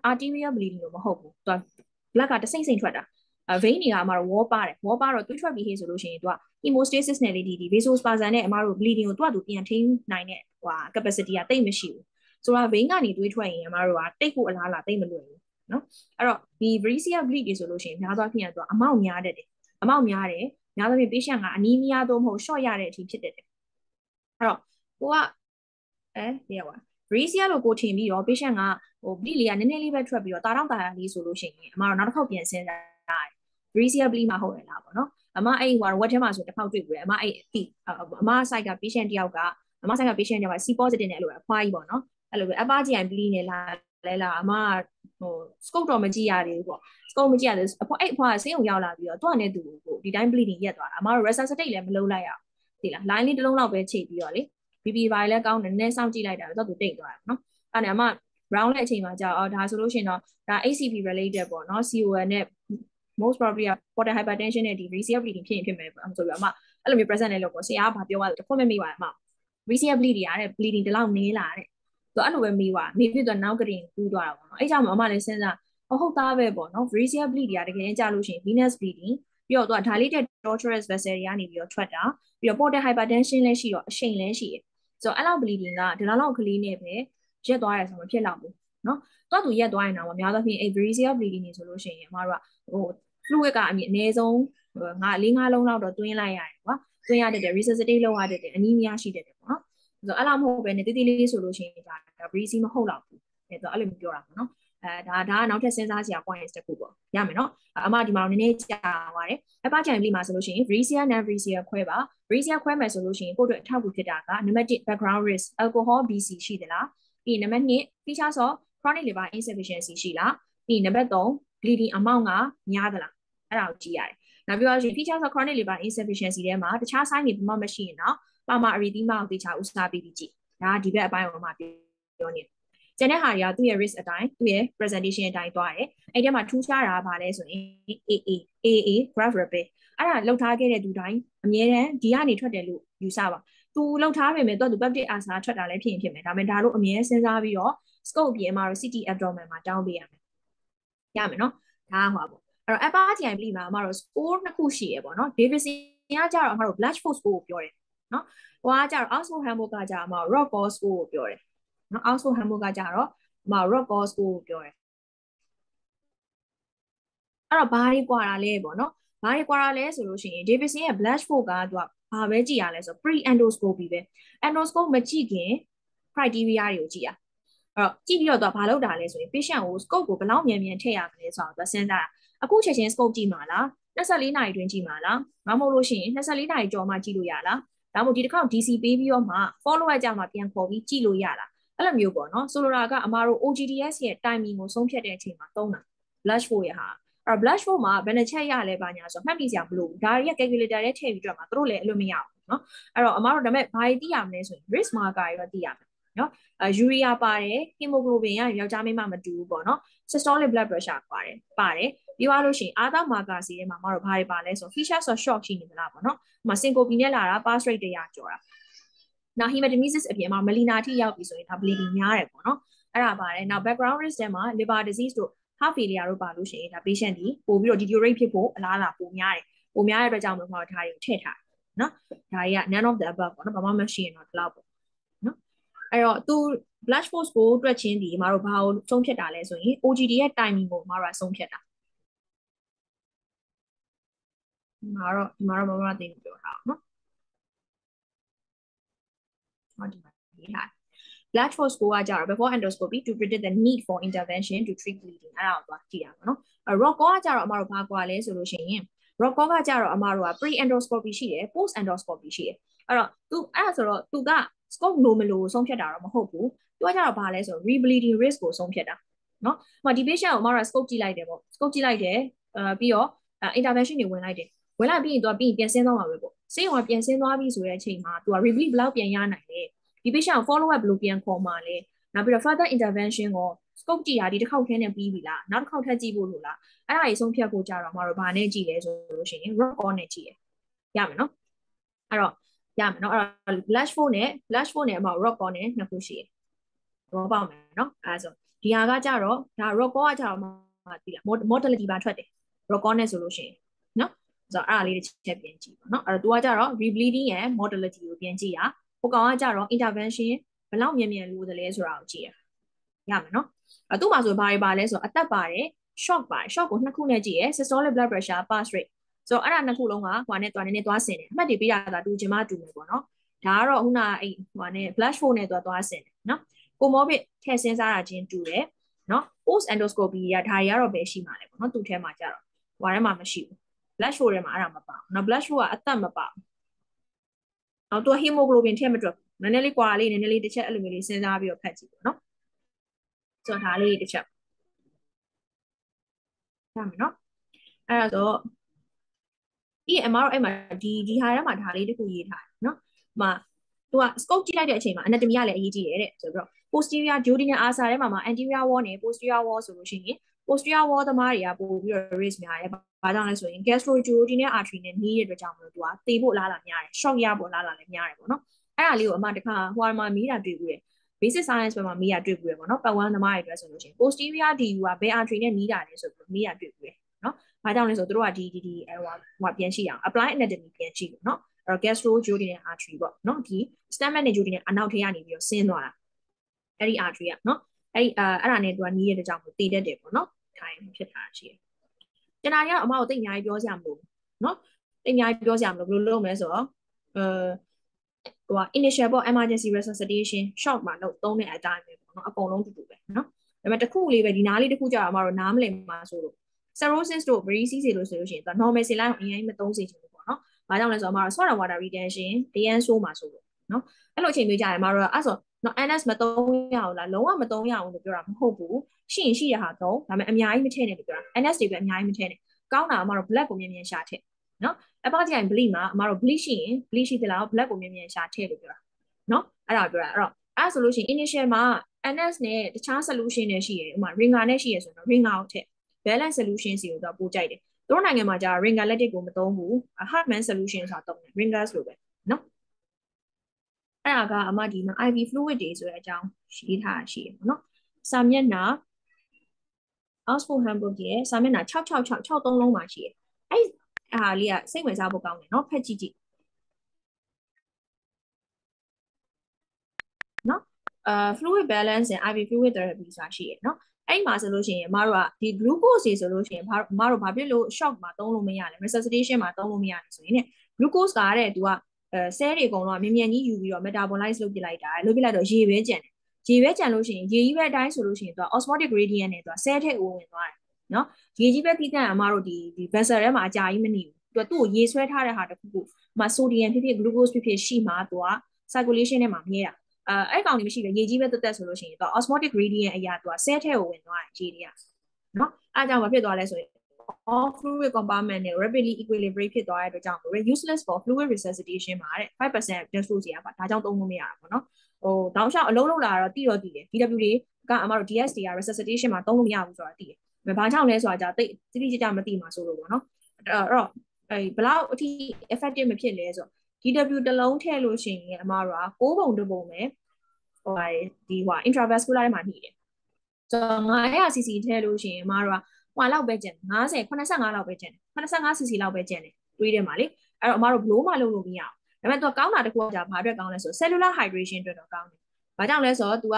arterial bleeding လို့မဟုတ်ဘူးသူက blood ကတစိမ့်စိမ့်ထွက်တာအဲ vein တွေကအမတို့ wall ပါတယ် wall ပါတော့သွေးထွက်ပြီးဟေးဆိုလို့ရှိရင်သူက hemostasis နဲ့လေဒီဒီ vasospasm နဲ့အမတို့ bleeding ကိုသူကသူပြန်ထိန်းနိုင်တဲ့ဟို capacity ကတိတ်မရှိဘူးဆိုတော့ vein ကနေသွေးထွက်ရင်အမတို့ကတိတ်ဖို့အလားအလာတိတ်မလွယ်ဘူးနော်အဲ့တော့ဒီ variceal bleed တွေဆိုလို့ရှိရင်များသောအားဖြင့်ကသူကအမောက်များတတ်တယ်အမောက်များတယ်များသောအားဖြင့် patient ကအနီးမီးယားသို့မဟုတ် short ရတဲ့အထိဖြစ်တတ်တယ်အဲ့တော့ကိုကအဲဒီရောက်ပါ variceal လို့ကိုထင်ပြီးတော့ patient က ဟို bleed လေးကနည်းနည်းလေးပဲထွက်ပြီးတော့တာတောင့်တာလေးဆိုလို့ရှိရင်အမတို့နောက်တစ်ခေါက်ပြန်စဉ်းစားရတယ် brazier bleed မှာဟုတ်ရလားပေါ့နော်အမအဲ့ဟိုဝက်ထဲမှာဆိုတစ်ခေါက်တွေ့ပြီအမအဲ့ဒီအမ site က patient တယောက်ကအမ site က patient တယောက်က C positive နဲ့အဲ့လိုအဖွားကြီးပေါ့နော်အဲ့လိုပဲ upper GI bleed နဲ့လာလဲလာအမဟို scope တော့မကြည့်ရသေးဘူးပေါ့ scope မကြည့်ရသေးဘူးအဖွားအဲ့အဖွားကဆေးရုံရောက်လာပြီးတော့သူ့အနေနဲ့သူဟိုဒီတိုင်း bleeding ရက်သွားတာအမတို့ resuscitate လည်းမလုပ်လိုက်ရအောင်ဒီလား line လေးတစ်လုံးလောက်ပဲချိန်ပြီးတော့လေ BP ဘာလည်းကောင်းတယ်နည်းနည်းစောင့်ကြည့်လိုက်တာတော့သူတိတ်သွားတယ်နော်အဲ့ဒါနဲ့အမ round တဲ့အချိန်မှာကြာအော်ဒါဆိုလို့ရှိရင်တော့ဒါ ACP related ပေါ့နော် CON နဲ့ most probably portal hypertension နဲ့ဒီ receiver bleeding ဖြစ်ရင်ဖြစ်မယ်ဆိုပြီးအမအဲ့လိုမျိုး present နဲ့လို့ပေါ့ဆရာကဘာပြောရလဲတစ်ခွက်မမိပါအမ receiver bleeding ရတဲ့ bleeding ဒီလောက်နေလာတဲ့ဆိုအဲ့လိုပဲမိပါမိဖြစ်တော့နောက်ကတင်ကူးသွားတာပေါ့နော်အဲ့ကြောင့်အမလည်းစဉ်းစားဟုတ်သားပဲပေါ့နော် receiver bleeding ရတကယ်ကြာလို့ရှိရင် venous bleeding ပြီးတော့သူက dilated tortuous vessel တွေကနေပြီးတော့ထွက်တာပြီးတော့ portal hypertension လည်းရှိတော့အရှိန်လည်းရှိတယ်ဆိုတော့အဲ့လောက် bleeding ကဒီလောက်လောက်ကလေးနဲ့ပဲ ရက်သွားရဆိုမှဖြစ်လောက်ဘူးနော်တော့သူရက်သွားရင်တော့များသောဖြင့် avaricia bleeding နေဆိုလို့ရှိရင်အမတို့ကဟို fluid ကအမြင့်အနည်းဆုံးငါ၄၅လုံးလောက်တော့တွင်းလိုက်ရတယ်ကွာတွင်းရတဲ့ resuscitate လုပ်ရတဲ့အနီးမရရှိတဲ့တယ်ပေါ့နော်ဆိုတော့အဲ့လောက်မဟုတ်ပဲねတိတိလေးဆိုလို့ရှိရင်ဒါ breezy မဟုတ်တော့ဘူးအဲ့တော့အဲ့လိုမျိုးပြောတာပေါ့နော်အဲဒါဒါကနောက်ထပ်စဉ်းစားစရာ point တစ်ခုပေါ့ရမယ်နော်အမဒီမှာနည်းနည်းကြာပါတယ်အပကြိုင်လေးမှာဆိုလို့ရှိရင် breezia non breezia ခွဲပါ breezia ခွဲမယ်ဆိုလို့ရှိရင်ကိုယ့်အတွက်အထောက်အကူဖြစ်တာက number 1 background risk alcohol BC ရှိသလား ပြီး number 2 feature ဆို chronic liver insufficiency ရှိလားပြီး number 3 bleeding amount ကများသလားအဲ့ဒါကိုကြည့်ရတယ်နောက်ပြီးတော့ feature ဆို chronic liver insufficiency ထဲမှာတခြား sign တွေဘာမှမရှိရင်တော့ပါမာ erythema ကိုတေချာဥစားပြီးပြီးကြည့်ဒါဒီဘက်အပိုင်းကိုမှပြောနေတယ်ကျန်တဲ့ဟာတွေကသူ့ရဲ့ risk အတိုင်းသူ့ရဲ့ presentation အတိုင်းသွားတယ်အဲ့ဒီမှာထူးခြားတာကဘာလဲဆိုရင် AA AA graph rapid အဲ့ဒါလောက်ထားခဲ့တဲ့သူတိုင်းအမြဲတမ်းဒီကနေထွက်တယ်လို့ယူဆပါ သူလောက်ထားပေမဲ့သူကသူ peptide asa ထွက်တာလည်းဖြစ်ရင်ဖြစ်မယ်ဒါပေမဲ့ဒါလို့အမြဲစဉ်းစားပြီးတော့ scope ပြင်မှာတော့ CT abdomen မှာတောင်းပေးရမယ်ရမယ်နော်ဒါကဟောပေါ့အဲ့တော့ upper GI bleed မှာအမတို့ score နှစ်ခုရှိရပေါ့နော် Davidson ကကြတော့အမတို့ Black Force score ကိုပြောတယ်နော်ဟိုကကြတော့ Oxford Hamburg ကကြအမ Rock Score ကိုပြောတယ်နော် Oxford Hamburg ကကြတော့အမ Rock Score ကိုပြောတယ်အဲ့တော့ဘာတွေကွာတာလဲပေါ့နော်ဘာတွေကွာတာလဲဆိုလို့ရှိရင် Davidson ရဲ့ Blatchford ကသူက ဘာပဲကြည့်ရလဲဆို pre endoscopy ပဲ endoscope မကြည့်ခင် criteria တွေကိုကြည့်ရအဲ့တော့ကြည့်ပြီးတော့သူကဘာလုပ်တာလဲဆိုရင် patient ကို scope ကိုဘယ်လောက်မြန်မြန်ထည့်ရမလဲဆိုတော့သူစဉ်းစားတာအခုချက်ချင်း scope ကြည့်မှာလား24နာရီတွင်ကြည့်မှာလားမဟုတ်လို့ရှိရင်24နာရီကျော်မှကြည့်လို့ရလားဒါမှမဟုတ်ဒီတစ်ခေါက် DC ပေးပြီးတော့မှ follow up ကြမှာပြန်ခေါ်ပြီးကြည့်လို့ရလားအဲ့လိုမျိုးပေါ့နော်ဆိုလိုတာကအမားတို့ OGDS ရဲ့ timing ကိုဆုံးဖြတ်တဲ့အချိန်မှာသုံးတာ blush for ရဟာ အဲ့ blush for မှာဘယ်နှချက်ရလဲပါညာဆိုမှတ်မိစရာမလိုဘူးဒါရဲ့ calculator နဲ့ထည့်ပြီးတော့မှသူတို့လည်းအဲ့လိုမရဘူးเนาะအဲ့တော့အမားတို့ဒါပေမဲ့ဘာတွေသိရမလဲဆိုရင် risk marker တွေတော့သိရမယ်เนาะအဲ urea ပါတယ် hemoglobin ကယောက်ျားမိန်းမမတူဘူးပေါ့เนาะ systolic blood pressure ပါတယ်ပါတယ်ပြီးသွားလို့ရှိရင် other marker စီထဲမှာမတို့ဘာတွေပါလဲဆို features of shock ရှိနေမလားပေါ့เนาะဟိုမှာ syncope နဲ့လာတာ pass rate တရားကျော်တာနောက် hematemesis အပြင်မှာ melina ထိရောက်ပြီဆိုရင်ဒါ bleeding များတယ်ပေါ့เนาะအဲ့ဒါပါတယ်နောက် background risk ထဲမှာ liver disease တို့ heart failure တို့ပါလို့ရှိရင်ဒါ patient ဒီပို့ပြီးတော့ deteriorate ဖြစ်ဖို့အလားအလာပိုများတယ်ပိုများတဲ့အတွက်ကြောင့်မလို့ဒါတွေကိုထည့်ထားတယ်နော်ဒါတွေက none of the above ပေါ့နော်ဘာမှမရှိရင်တော့ဒီလောက်ပေါ့နော်အဲ့တော့သူ blush force ကိုတွက်ချင်းဒီမတို့ဘာကိုဆုံးဖြတ်တာလဲဆိုရင် OGD ရဲ့ timing ကိုမတို့ကဆုံးဖြတ်တာဒီမှာတော့ဒီမှာတော့မမသိဘူးပြောထားအောင်နော်ဟောဒီမှာရေးထား Black force score ကကြတော့ before endoscopy to predict the need for intervention to treat bleeding အဲ့ဒါကိုသွားကြည့်ရမှာနော်အဲ rock core ကကြတော့အမတို့ဘာကွာလဲဆိုလို့ရှိရင် rock core ကကြတော့အမတို့က pre endoscopy ရှိတယ် post endoscopy ရှိတယ်အဲ့တော့ तू အဲ့ဒါဆိုတော့ तू က scope လိုမလို့ဆုံးဖြတ်တာတော့မဟုတ်ဘူး तू ကကြတော့ဘာလဲဆိုတော့ rebleeding risk ကိုဆုံးဖြတ်တာနော်ဟိုဒီ patient ကိုအမတို့ scope ကြည့်လိုက်တယ်ပေါ့ scope ကြည့်လိုက်တယ်အဲပြီးတော့ intervention တွေဝင်လိုက်တယ်ဝင်လိုက်ပြီးရင် तू ပြီးရင်ပြန်ဆင်းသွားမှာပဲပေါ့ဆေးရုံကပြန်ဆင်းသွားပြီဆိုတဲ့အချိန်မှာ तू က rebleed ဘယ်လောက်ပြန်ရနိုင်လဲ ဒီ patient ကို follow up ဘယ်လိုပြန်ခေါ်မှာလဲနောက်ပြီးတော့ further intervention ကို scope ကြည့်တာဒီတစ်ခေါက်ထဲနဲ့ပြီးပြီလားနောက်တစ်ခေါက်ထပ်ကြည့်ဖို့လို့လားအဲ့ဒါကြီးဆုံးဖြတ်ဖို့ကြတော့မတို့ဘာနဲ့ကြည့်လဲဆိုလို့ရှိရင် rock on နဲ့ကြည့်ရရမယ်နော်အဲ့တော့ရမယ်နော်အဲ့တော့ blush phone နဲ့ blush phone နဲ့အမ rock on နဲ့နှစ်ခုရှိတယ်ဘောပေါက်မယ်နော်အဲ့ဆိုဒီဟာကကြတော့ဒါ rock on ကကြတော့မှဒီလား modality ပါထွက်တယ် rock on နဲ့ဆိုလို့ရှိရင်နော်ဆိုတော့အဲ့ဒါလေးတစ်ချက်ပြန်ကြည့်ပါနော်အဲ့တော့ तू ကကြတော့ rebleeding ရဲ့ modality ကိုပြန်ကြည့်ရ ဟိုကောင်ကကြတော့ intervention ဘယ်လောက်မြန်မြန်လိုသလဲဆိုတာကိုကြည့်ရရမယ်နော်အဲသူ့မှာဆိုဘာတွေပါလဲဆိုတော့အသက်ပါတယ် shock ပါတယ် shock ကိုနှစ်ခုနဲ့ကြည့်ရ systolic blood pressure pass rate ဆိုတော့အဲ့ဒါနှစ်ခုလုံးကဟိုနဲ့တွားနေနေသွားဆင်တယ်အမှတ်တွေပေးရတာတူချင်မှတူမယ်ပေါ့နော်ဒါကတော့ခုနအဲ့ဟိုနဲ့ blush phone နဲ့တွားသွားဆင်တယ်နော်ကိုမောဘစ်ထည့်စင်းစားတာချင်းတူတယ်နော် post endoscopy ကဒါတွေကတော့ပဲရှိမှာလေပေါ့နော်သူ့ထဲမှာကြတော့ဟိုထဲမှာမရှိဘူး blood show ထဲမှာအဲ့ဒါမပါဘူးနော် blood show ကအသက်မပါဘူး နော်သူက hemoglobin ထည့်မတွက်နည်းနည်းလေးကွာလေးနည်းနည်းလေးတစ်ချက်အဲ့လိုမျိုးလေးစဉ်းစားပြီးတော့ဖတ်ကြည့်ပေါ့နော်ဆိုတော့ဒါလေးတစ်ချက်ရမယ်နော်အဲ့ဒါဆိုပြီးအမတို့အဲ့မှာဒီဒီဟာထဲမှာဒါလေးတစ်ခုရေးထားတယ်နော်။မှာသူက scope ကြည့်လိုက်တဲ့အချိန်မှာ anatomy ကလည်းအရေးကြီးတယ်တဲ့ဆိုပြီးတော့ posterior duodenal ulcer ထဲမှာမှာ anterior wall နဲ့ posterior wall ဆိုလို့ရှိရင် posterior wall သမားတွေကပို့ပြီးတော့ risk များတယ်။ဘာကြောင့်လဲဆိုရင် gastroduodenal artery နဲ့နီးတဲ့အတွက်ကြောင့်မလို့သူကသေဖို့လားလာများတယ်။ shock ရဖို့လားလာလည်းများတယ်ပေါ့နော်။အဲ့ဒါလေးကိုအမတခါဟိုမှာမီးတာတွေ့ပြီးရ basic science ဘက်မှာမီးရတွေ့ပြီးရပေါ့နော်။ပတ်ဝန်းသမားတွေအတွက်ဆိုလို့ရှိရင် posterior DU ကဘယ် artery နဲ့နီးတာလဲဆိုပြီးမီးရတွေ့ပြီးရနော်။ဘာကြောင့်လဲဆိုတော့တို့ကဒီဒီဒီဟိုဟိုပြန်ရှိအောင် apply anatomy ပြန်ရှိလို့နော်။အဲ့တော့ gastroduodenal artery ပေါ့နော်။ဒီ stomach နဲ့ duodenal အနောက်ထဲကနေပြီးတော့ဆင်းသွားတာ။အဲ့ဒီ artery ကနော်။အဲ့ဒီအဲအဲ့ဒါနဲ့သူကနီးရတဲ့ကြောင့်တည်တတ်တယ်ပေါ့နော်။ ထိုင်ဖြစ်တာရှိတယ်။ကျွန်တော်ကတော့အမကိုတိတ်အများကြီးပြောစရာမလိုဘူးနော်။တိတ်အများကြီးပြောစရာမလိုဘယ်လိုလုပ်မလဲဆိုတော့အဲဟိုက initial ပေါ့ emergency resuscitation shock မှာလုပ်သုံးတဲ့အတိုင်းပဲပေါ့နော်အကုန်လုံးတူတူပဲနော်ဒါပေမဲ့တစ်ခုလေးပဲဒီနားလေးတစ်ခုကြာအမတို့နားမလည်မှာဆိုလို့ cirrhosis တို့ varices တွေလို့ဆိုလို့ရှိရင်သူ normal စီလိုက်အောင်အရင်မသုံးစေချင်ဘူးပေါ့နော်။ဘာကြောင့်လဲဆိုတော့အမတို့ salt and water retention အရင်ဆိုးမှာဆိုလို့နော်။အဲ့လိုအချိန်မျိုးကြာရင်အမတို့ကအဲ့ဆိုနော် NS မသုံးရအောင်လားလုံးဝမသုံးရအောင်လို့ပြောတာမဟုတ်ဘူး။ ရှိရင်ရှိရဟာသုံးဒါပေမဲ့အများကြီးမထည့်နဲ့လို့ပြောတာ NS တွေပဲအများကြီးမထည့်နဲ့။ကောင်းတာအမတို့ black ကိုမြင်မြင်ရှာထည့်နော်။အပကြရင် bleed မှာအမတို့ bleed ရှိရင် bleed ရှိသလား black ကိုမြင်မြင်ရှာထည့်လို့ပြောတာနော်။အဲ့ဒါပြောတာအဲ့တော့အဲ့ဆိုလို့ရှိရင် initial မှာ NS နဲ့တခြား solution နဲ့ရှိရဥမာ ringer နဲ့ရှိရဆိုတော့ ringer ကိုထည့် balance solution စီကိုတော့ပို့ကြိုက်တယ်။တို့နိုင်ငံမှာကြာ ringer electric ကိုမသုံးဘူး။ Hartman solution ဆိုတာသုံးတယ် ringers လို့ပဲနော်။အဲ့ဒါကအမဒီမှာ IV fluid တွေဆိုတဲ့အကြောင်းရေးထားရှိရပေါ့နော်။စာမျက်နှာ Oxford Handbook ရဲ့စာမျက်နှာ666 63လုံးမှာရှိရ။အဲ့အားလေးကစိတ်ဝင်စားဖို့ကောင်းတယ်နော်ဖတ်ကြည့်ကြည့်နော်အာ fluid balance and IV fluid therapy ဆိုတာရှိရနော်အဲ့မှာဆိုလို့ရှိရင်အမတို့ကဒီ glucose တွေဆိုလို့ရှိရင်ဘာအမတို့ဘာဖြစ်လို့ shock မှာသုံးလို့မရလဲ resuscitation မှာသုံးလို့မရလဲဆိုရင်ね glucose ကတဲ့သူကအဲ cell တွေအကုန်လုံးကမြင်မြန်ကြီးယူပြီးတော့ metabolize လုပ်ပြလိုက်တာလုပ်ပြလိုက်တော့ရေပဲကျန်တယ် ရေပဲကျန်လို့ရှိရင်ရေကြီးပဲအတိုင်းဆိုလို့ရှိရင်သူက osmotic gradient နဲ့သူက cell ထဲကိုဝင်သွားတယ်နော်ရေကြီးပဲပြီးတဲ့အမတို့ဒီဒီ vessel ထဲမှာအကြာကြီးမနေဘူးသူကသူ့ကိုရေဆွဲထားတဲ့ဟာတခုခုမှာ sodium ဖြစ်ဖြစ် glucose ဖြစ်ဖြစ်ရှိမှသူက circulation ထဲမှာမြဲတာအဲအဲ့ကောင်တွေမရှိပဲရေကြီးပဲတက်တက်ဆိုလို့ရှိရင်သူ osmotic gradient အရာသူက cell ထဲကိုဝင်သွားတယ်ရေတွေကနော်အဲအကြောင်းဘာဖြစ်သွားလဲဆိုရင် all fluid compartment နဲ့ rapidly equilibrate ဖြစ်သွားတဲ့အတွက်ကြောင့် useless for fluid resuscitation မှာတဲ့5% dose စီရပါဒါကြောင့်သုံးလို့မရတာပေါ့နော် ဟိုတောင်းလျှောက်အလုံးလုံးလာတော့တိတော့တိတယ် DW တွေကအမတို့ DS တွေက resuscitation မှာသုံးလို့မရဘူးဆိုတာတိတယ်ဘာကြောင့်လဲဆိုတာじゃတိတ်တိတိကျကျမသိမှာဆိုလို့ပေါ့နော်အဲ့တော့အဲဘလောက်အထိ effective မဖြစ်လဲဆိုတော့ DW တစ်လုံးထည့်လို့ရှိရင်အမတို့က6ပုံတစ်ပုံပဲဟိုဒီဟို intravascular ထဲမှာနှိတယ်ဆိုတော့ 900cc ထည့်လို့ရှိရင်အမတို့ကဟိုလောက်ပဲကျန်50 85လောက်ပဲကျန်တယ် 85cc လောက်ပဲကျန်တယ်တွေးတယ်မှာလေအဲ့တော့အမတို့ဘလို့မှလုပ်လို့မရအောင် ဒါပေမဲ့သူကကောင်းတာတစ်ခုကじゃဘာအတွက်ကောင်းလဲဆို cellular hydration အတွက်တော့ကောင်းတယ်ဘာကြောင့်လဲဆိုတော့ तू က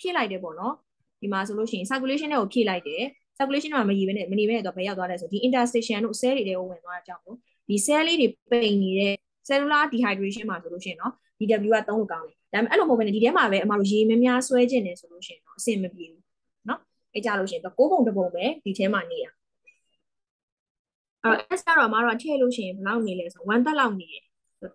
ဖြည့်လိုက်တယ်ပေါ့နော်ဒီမှာဆိုလို့ရှိရင် circulation တွေကိုဖြည့်လိုက်တယ် circulation မှာမရည်ပဲနဲ့မနေပဲနဲ့တော့ဘယ်ရောက်သွားလဲဆိုဒီ interstitial တို့ cell တွေတွေကိုဝင်သွားတာကြောင့်မို့ဒီ cell လေးတွေပိန်နေတဲ့ cellular dehydration မှာဆိုလို့ရှိရင်နော် DW ကသုံးလို့ကောင်းတယ်ဒါပေမဲ့အဲ့လိုမဟုတ်ဘဲနဲ့ဒီထဲမှာပဲအမတို့ရေများများဆွဲခြင်းနေဆိုလို့ရှိရင်တော့အဆင်မပြေဘူးနော်အဲကြလို့ရှိရင်တော့ကိုးပုံတစ်ပုံပဲဒီထဲမှာနေရအဲ့တော့ S ကတော့အမတို့ထည့်လို့ရှိရင်ဘယ်လောက်နေလဲဆို1သက်လောက်နေတယ်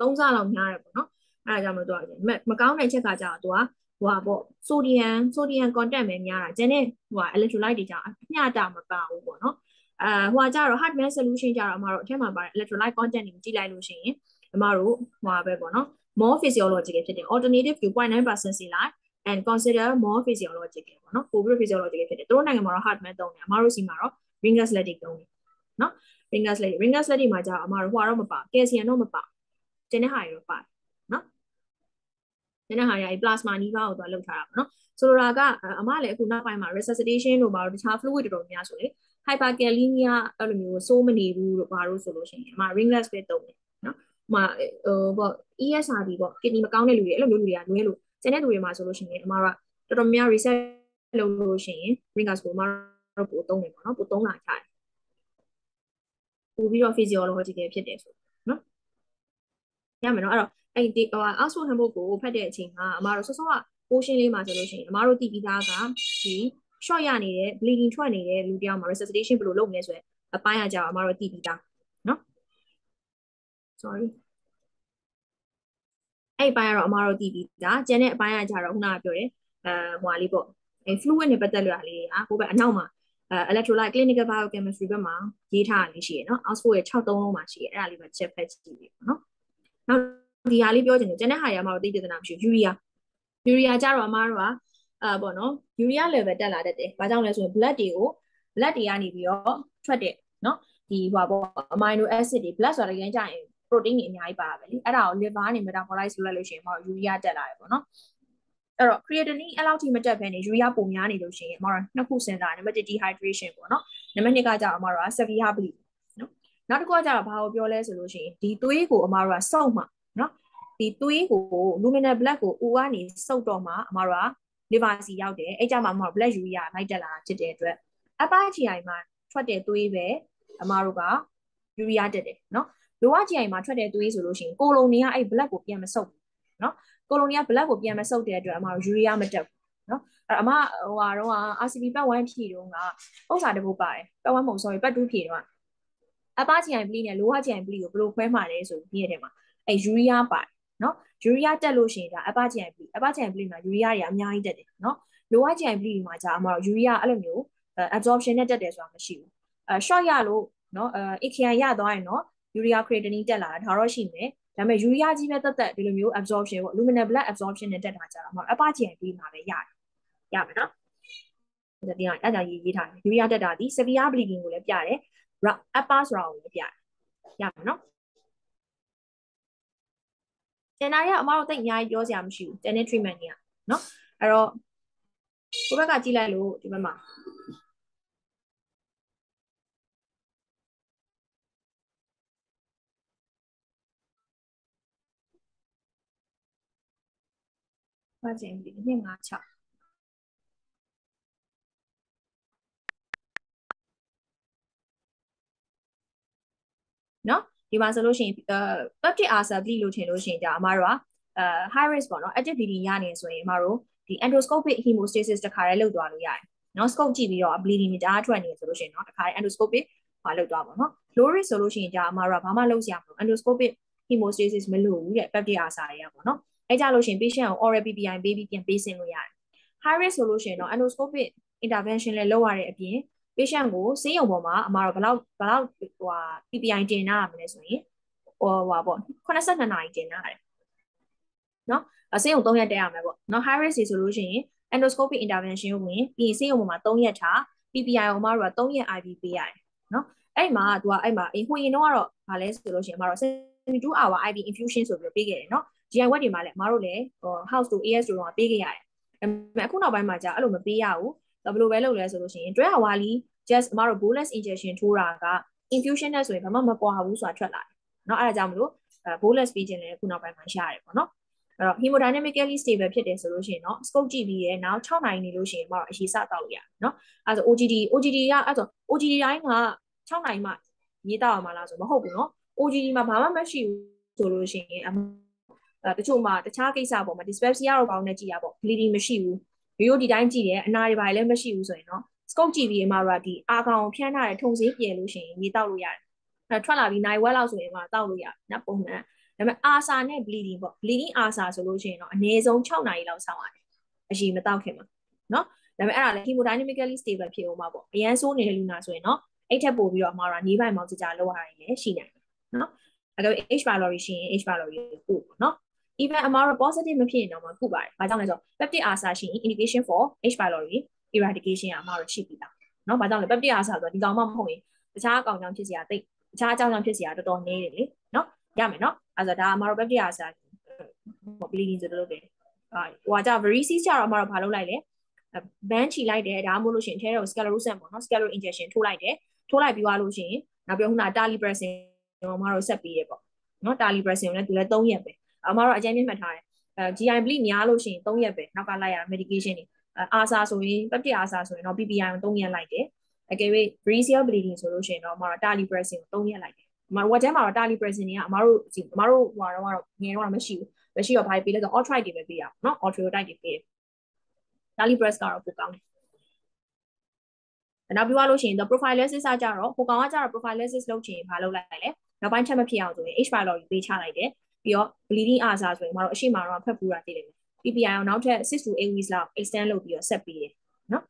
3ဆလောက်များတယ်ပေါ့နော်အဲ့ဒါကြောင့်မလို့သူကမကောင်းတဲ့ချက်ကကြတော့သူကဟိုဟာပေါ့ဆိုဒီယမ်ဆိုဒီယမ် content ပဲများတာကျန်တဲ့ဟိုဟာ electrolyte တွေကြောင့်အမျှတာမပါဘူးပေါ့နော်အဲဟိုဟာကြတော့ Hartman solution ကြတော့အမတို့အထက်မှာပါတဲ့ electrolyte content တွေကိုကြည့်လိုက်လို့ရှိရင်အမတို့ဟိုဟာပဲပေါ့နော် more physiological ဖြစ်တယ် alternative to 0.9%စီလိုက် and consider more physiological ပေါ့နော်ပိုပြီး physiological ဖြစ်တယ်သူတို့နိုင်ငံမှာတော့ Hartman သုံးတယ်အမတို့စီမှာတော့ Ringer's Ledic သုံးတယ်နော် Ringer's Ledic Ringer's Ledic မှာကြာအမတို့ဟိုတော့မပါ calcium တော့မပါ ကျန်တဲ့ဟာတွေတော့ပါတယ်နော်ကျန်တဲ့ဟာတွေ plasma နီးပါးကိုသွားလောက်ထားတာပေါ့နော်ဆိုလိုတာကအမလည်းအခုနောက်ပိုင်းမှာ resuscitation တို့ဘာလို့တခြား fluid တော်တော်များဆိုလေ hyperkalemia အဲ့လိုမျိုးစိုးမနေဘူးလို့ဘာလို့ဆိုလို့ရှိရင်အမ ringless ပဲသုံးတယ်နော်။ဟိုဟိုပေါ့ ESRD ပေါ့ kidney မကောင်းတဲ့လူတွေအဲ့လိုမျိုးလူတွေကလွဲလို့ကျန်တဲ့လူတွေမှာဆိုလို့ရှိရင်အမကတော်တော်များ reset လုပ်လို့ရှိရင် ringless ကိုအမတို့ပို့သုံးတယ်ပေါ့နော်ပို့သုံးလာကြတယ်။ပို့ပြီးတော့ physiological ဖြစ်တယ်ဆိုနော်။ ရမယ်နော်အဲ့တော့အဲ့ဒီဟို Oxford Handbook ကိုဖတ်တဲ့အချိန်မှာအမတို့စောစောက portion လေးမှာဆိုလို့ရှိရင်အမတို့တည်ပြီးသားကဒီ short ရနေတယ် bleeding ထွက်နေတဲ့လူတယောက်မှာ resuscitation ဘယ်လိုလုပ်မလဲဆိုရင်အပိုင်းကကြာအမတို့သိပြီးသားနော် sorry အဲ့အပိုင်းကတော့အမတို့သိပြီးသားကျန်တဲ့အပိုင်းကကြာတော့ခုနကပြောတယ်အဲဟိုဟာလေးပေါ့အဲ fluid နဲ့ပတ်သက်လို့လေးဟာဟိုဘက်အနောက်မှာအဲ electrolyte clinical biochemistry ဘက်မှာရေးထားတာလေးရှိရယ်နော် Oxford ရဲ့63လုံးမှာရှိရယ်အဲ့ဒါလေးပဲချက်ဖက်ကြည့်ပြီပေါ့နော် နောက်ဒီဟာလေးပြောချင်တယ်ကျန်တဲ့ဟာရမှာတော့သိပြဿနာမရှိဘူးယူရီးယားယူရီးယားကြတော့အမားတို့ကအာပေါ့နော်ယူရီးယား level တက်လာတတ်တယ်။ဘာကြောင့်လဲဆိုရင် blood တွေကို blood တွေကနေပြီးတော့ထွက်တဲ့နော်ဒီဟိုပေါ့ amino acid တွေ blood ဆိုတာရမ်းကြရင် protein တွေအများကြီးပါပဲလေ။အဲ့ဒါကို liver ကနေ metabolize လုပ်လိုက်လို့ရှိရင်မဟုတ်ယူရီးယားတက်လာတယ်ပေါ့နော်။အဲ့တော့ creatinine အဲ့လောက်ထိမတက်ဘဲနေယူရီးယားပုံများနေလို့ရှိရင်အမတို့နှစ်ခုစဉ်းစား number 1 dehydration ပေါ့နော်။နံပါတ်2ကကြာအမတို့က severe bleed နော်။နောက်တစ်ခုကကြာဘာကိုပြောလဲဆိုလို့ရှိရင်ဒီသွေးကိုအမတို့ကစောက်မှနော်ဒီသွေးကို luminal blood ကိုဦးကနေစုပ်တော့မှအမတို့က liver စီရောက်တယ်အဲ့ကြမှာမဟုတ် blood urea လိုက်တက်လာတာဖြစ်တဲ့အတွက်အပ GI မှာထွက်တဲ့သွေးပဲအမတို့က urea တက်တယ်နော်လိုအပ် GI မှာထွက်တဲ့သွေးဆိုလို့ရှိရင်ကိုလိုနီကအဲ့ blood ကိုပြန်မစုပ်ဘူးနော်ကိုလိုနီက blood ကိုပြန်မစုပ်တဲ့အတွက်အမတို့ urea မတက်ဘူးနော်အဲ့အမဟိုဟာတော့ RCB ပတ်1ဖြည့်တော့ကဥစ္စာတပုတ်ပါတယ်ပတ်1မဟုတ် sorry ပတ်2ဖြည့်တော့ အပ GI bleed နဲ့လိုအပ် GI bleed ကိုဘယ်လိုခွဲမှာလဲဆိုပြီးတဲ့ထဲမှာအဲ့ urea ပါတယ်နော်ယူရီးယားတက်လို့ရှိရင်ဒါအပဂျန်ပလီအပဂျန်ပလီမှာယူရီးယားတွေအများကြီးတက်တယ်နော်လိုအပ်ဂျန်ပလီမှာကြာအမယူရီးယားအဲ့လိုမျိုး absorption နဲ့တက်တယ်ဆိုတာမရှိဘူးအဲ short ရလို့နော်အဲ AKI ရသွားရင်နော်ယူရီးယား creatinine တက်လာတာဒါတော့ရှိမယ်ဒါပေမဲ့ယူရီးယားကြီးပဲတက်တက်ဒီလိုမျိုး absorption ပေါ့ luminal blood absorption နဲ့တက်တာကြာတော့အပဂျန်ပလီမှာပဲရတယ်ရမယ်နော်ဒါဒီကအဲ့ဒါရေးရေးထားတယ်ယူရီးယားတက်တာဒီ severe bleeding ကိုလည်းပြတယ် upper ဆိုတာကိုလည်းပြတယ်ရမယ်နော်ကျန်တာတွေကအမတို့တိတ်အများကြီးပြောစရာမရှိဘူးကျန်တဲ့ treatment တွေကနော်အဲ့တော့ကိုဘက်ကကြည့်လိုက်လို့ဒီဘက်မှာပါချင်ပြီ256 နော်ဒီမှာဆိုလို့ရှိရင် peptic ulcer bleed လို့ထင်လို့ရှိရင်ဒါအမတို့ကအဲ high risk ပေါ့နော် active bleeding ရနေဆိုရင်အမတို့ဒီ endoscopic hemostasis တခါတည်းလုပ်သွားလို့ရတယ်နော် scope ကြည့်ပြီးတော့ bleeding တွေတအားထွက်နေဆိုလို့ရှိရင်နော်တခါတည်း endoscopic မလုပ်သွားပါတော့ low risk ဆိုလို့ရှိရင်ဒါအမတို့ကဘာမှလုပ်စရာမလို endoscopic hemostasis မလုပ်ဘူးတဲ့ peptic ulcer တွေကပေါ့နော်အဲကြလို့ရှိရင် patient ကို oral PPI ပေးပြီးပြန်ပေးစင်လို့ရတယ် high risk ဆိုလို့ရှိရင်တော့ endoscopic intervention လည်းလုပ်ရတဲ့အပြင် patient ကိုဆေးရုံပေါ်မှာအမတော့ဘယ်လောက်ဘယ်လောက်ဟိုဟာ PPI တင်ထားရမလဲဆိုရင်ဟိုဟာပေါ့82နာရီတင်ထားရတယ်နော်ဆေးရုံ3ရက်တက်ရမယ်ပေါ့နော် high risk ဆိုလို့ရှိရင် endoscopic intervention ကိုဝင်ပြီးဆေးရုံပေါ်မှာ3ရက်ထား PPI ကိုအမတို့က3ရက် IV ပေးရတယ်နော်အဲ့မှာသူကအဲ့မှာအဟိုရင်တော့ကတော့ဗာလဲဆိုလို့ရှိရင်အမတို့72 hour IV infusion ဆိုပြီးပေးခဲ့တယ်နော် GI wet တွေမှာလည်းအမတို့လည်းဟို house to AS တို့တော့ပေးခဲ့ရတယ်ဒါပေမဲ့အခုနောက်ပိုင်းမှာကြာအဲ့လိုမပေးရဘူး ဘယ်လိုပဲလုပ်လဲဆိုလို့ရှိရင် dry hour လီ just အမတို့ bolus injection ထိုးတာက infusion နဲ့ဆိုရင်ဘာမှမပွားဘူးဆိုတာထွက်လာတယ်เนาะအဲ့ဒါကြောင့်မလို့ bolus ပေးခြင်းလည်းခုနောက်ပိုင်းမှာရတယ်ပေါ့နော်အဲ့တော့ hemodynamically stable ဖြစ်တယ်ဆိုလို့ရှိရင်เนาะ scope ကြည့်ပြီးရဲ့နောက်6နိုင်နေလို့ရှိရင်မတော့အရှိစတောက်ရเนาะအဲ့ဆို OGD OGD ကအဲ့ဆို OGD တိုင်းက6နိုင်မှရေးတောက်အောင်မလားဆိုမဟုတ်ဘူးเนาะ OGD မှာဘာမှမရှိဘူးဆိုလို့ရှိရင်အဲတချို့မှာတခြားကိစ္စပေါ့မှာ dyspepsia တော့ကောင်းနေကြည့်ရပေါ့ bleeding မရှိဘူး ရိုးဒီတိုင်းကြည့်တယ်အနာတွေပါလည်းမရှိဘူးဆိုရင်တော့ scope ကြည့်ပြီးမှတော့ဒီအာကောင်ဖျန်းထားတဲ့ထုံစည်းပြင်လို့ရှိရင်ရေတောက်လို့ရတယ်အဲထွက်လာပြီးနိုင်ဝက်လောက်ဆိုရင်မှတောက်လို့ရတယ်နော်ပုံမှန်ဒါပေမဲ့အာစာနဲ့ bleeding ပေါ့ bleeding အာစာဆိုလို့ရှိရင်တော့အနည်းဆုံး6နာရီလောက်ဆောင်ရတယ်အရေမတောက်ခင်မှာနော်ဒါပေမဲ့အဲ့ဒါလည်း hemodynamically stable ဖြစ်အောင်ပါပေါ့အရန်ဆိုးနေတဲ့လူနာဆိုရင်တော့အဲ့ထက်ပိုပြီးတော့မှာတော့နေပိုင်မောင်းကြကြလောက်ရရင်လည်းရှိနိုင်တယ်နော်အဲ့တော့ H pylori ရှိရင် H pylori ကိုပို့ပေါ့နော် even အမှားတော့ positive မဖြစ်ရင်တော့မှကုပါတယ်။ဘာကြောင့်လဲဆိုတော့ peptic ulcer ရှိရင် indication for H pylori eradication ကအမှားတော့ရှိပြီလား။နော်ဘာကြောင့်လဲ peptic ulcer ဆိုတော့ဒီကောင်မှမဟုတ်ရင်တခြားအကောင်ကြောင့်ဖြစ်စရာတိတ်တခြားအကြောင်းကြောင့်ဖြစ်စရာတော်တော်နည်းတယ်လေ။နော်ရမယ်နော်။အဲဆိုဒါအမှားတော့ peptic ulcer ဟို bleeding ဆိုတော့လုပ်တယ်။အာဟိုကကြာ varices ကျတော့အမှားတော့ဘာလုပ်လိုက်လဲ။ band ချီလိုက်တယ်ဒါမှမဟုတ်လို့ရှိရင်ထဲတော့ sclerosant ပေါ့နော် sclero injection ထိုးလိုက်တယ်။ထိုးလိုက်ပြီးသွားလို့ရှိရင်နောက်ပြီးခုန talipressine အမှားတော့ဆက်ပြီးရပေါ့။နော် talipressine ကိုလည်းသူလည်း3ရက်ပဲ။ အမတို့အကြမ်းမြင့်မှတ်ထားတယ်အဲ GI bleed များလို့ရှိရင်3ရက်ပဲနောက်ကလိုက်ရ medication တွေအာစာဆိုရင် peptide အာစာဆိုရင်တော့ PPI ကို3ရက်လိုက်တယ်အကယ်၍ brachial bleeding ဆိုလို့ရှိရင်တော့အမတို့ talipressine ကို3ရက်လိုက်တယ်အမတို့ဝက်ထဲမှာတော့ talipressine တွေကအမတို့အမတို့ဟိုတော့ငယ်တော့မရှိဘူးမရှိတော့ဘာပေးလဲဆို ultrite တွေပဲပေးရအောင်နော် ultriotype တွေပေးတယ် talipress ကတော့ပိုကောင်းတယ်နောက်ပြီးသွားလို့ရှိရင် the prophylaxis ကကြတော့ဟိုကောင်ကကြတော့ prophylaxis လုပ်ချင်ဘာလုပ်လိုက်လဲနောက်ပိုင်းချက်မဖြစ်အောင်ဆိုရင် H pylori ပေးချလိုက်တယ် ပြီးတော့ bleeding ulcer ဆိုရင်မတို့အရှိမတော့ဖက်ပူတာတည်တယ် PPI အောင်နောက်ထပ်6 to 8 weeks လောက် extend လုပ်ပြီးတော့ဆက်ပေးတယ်နော်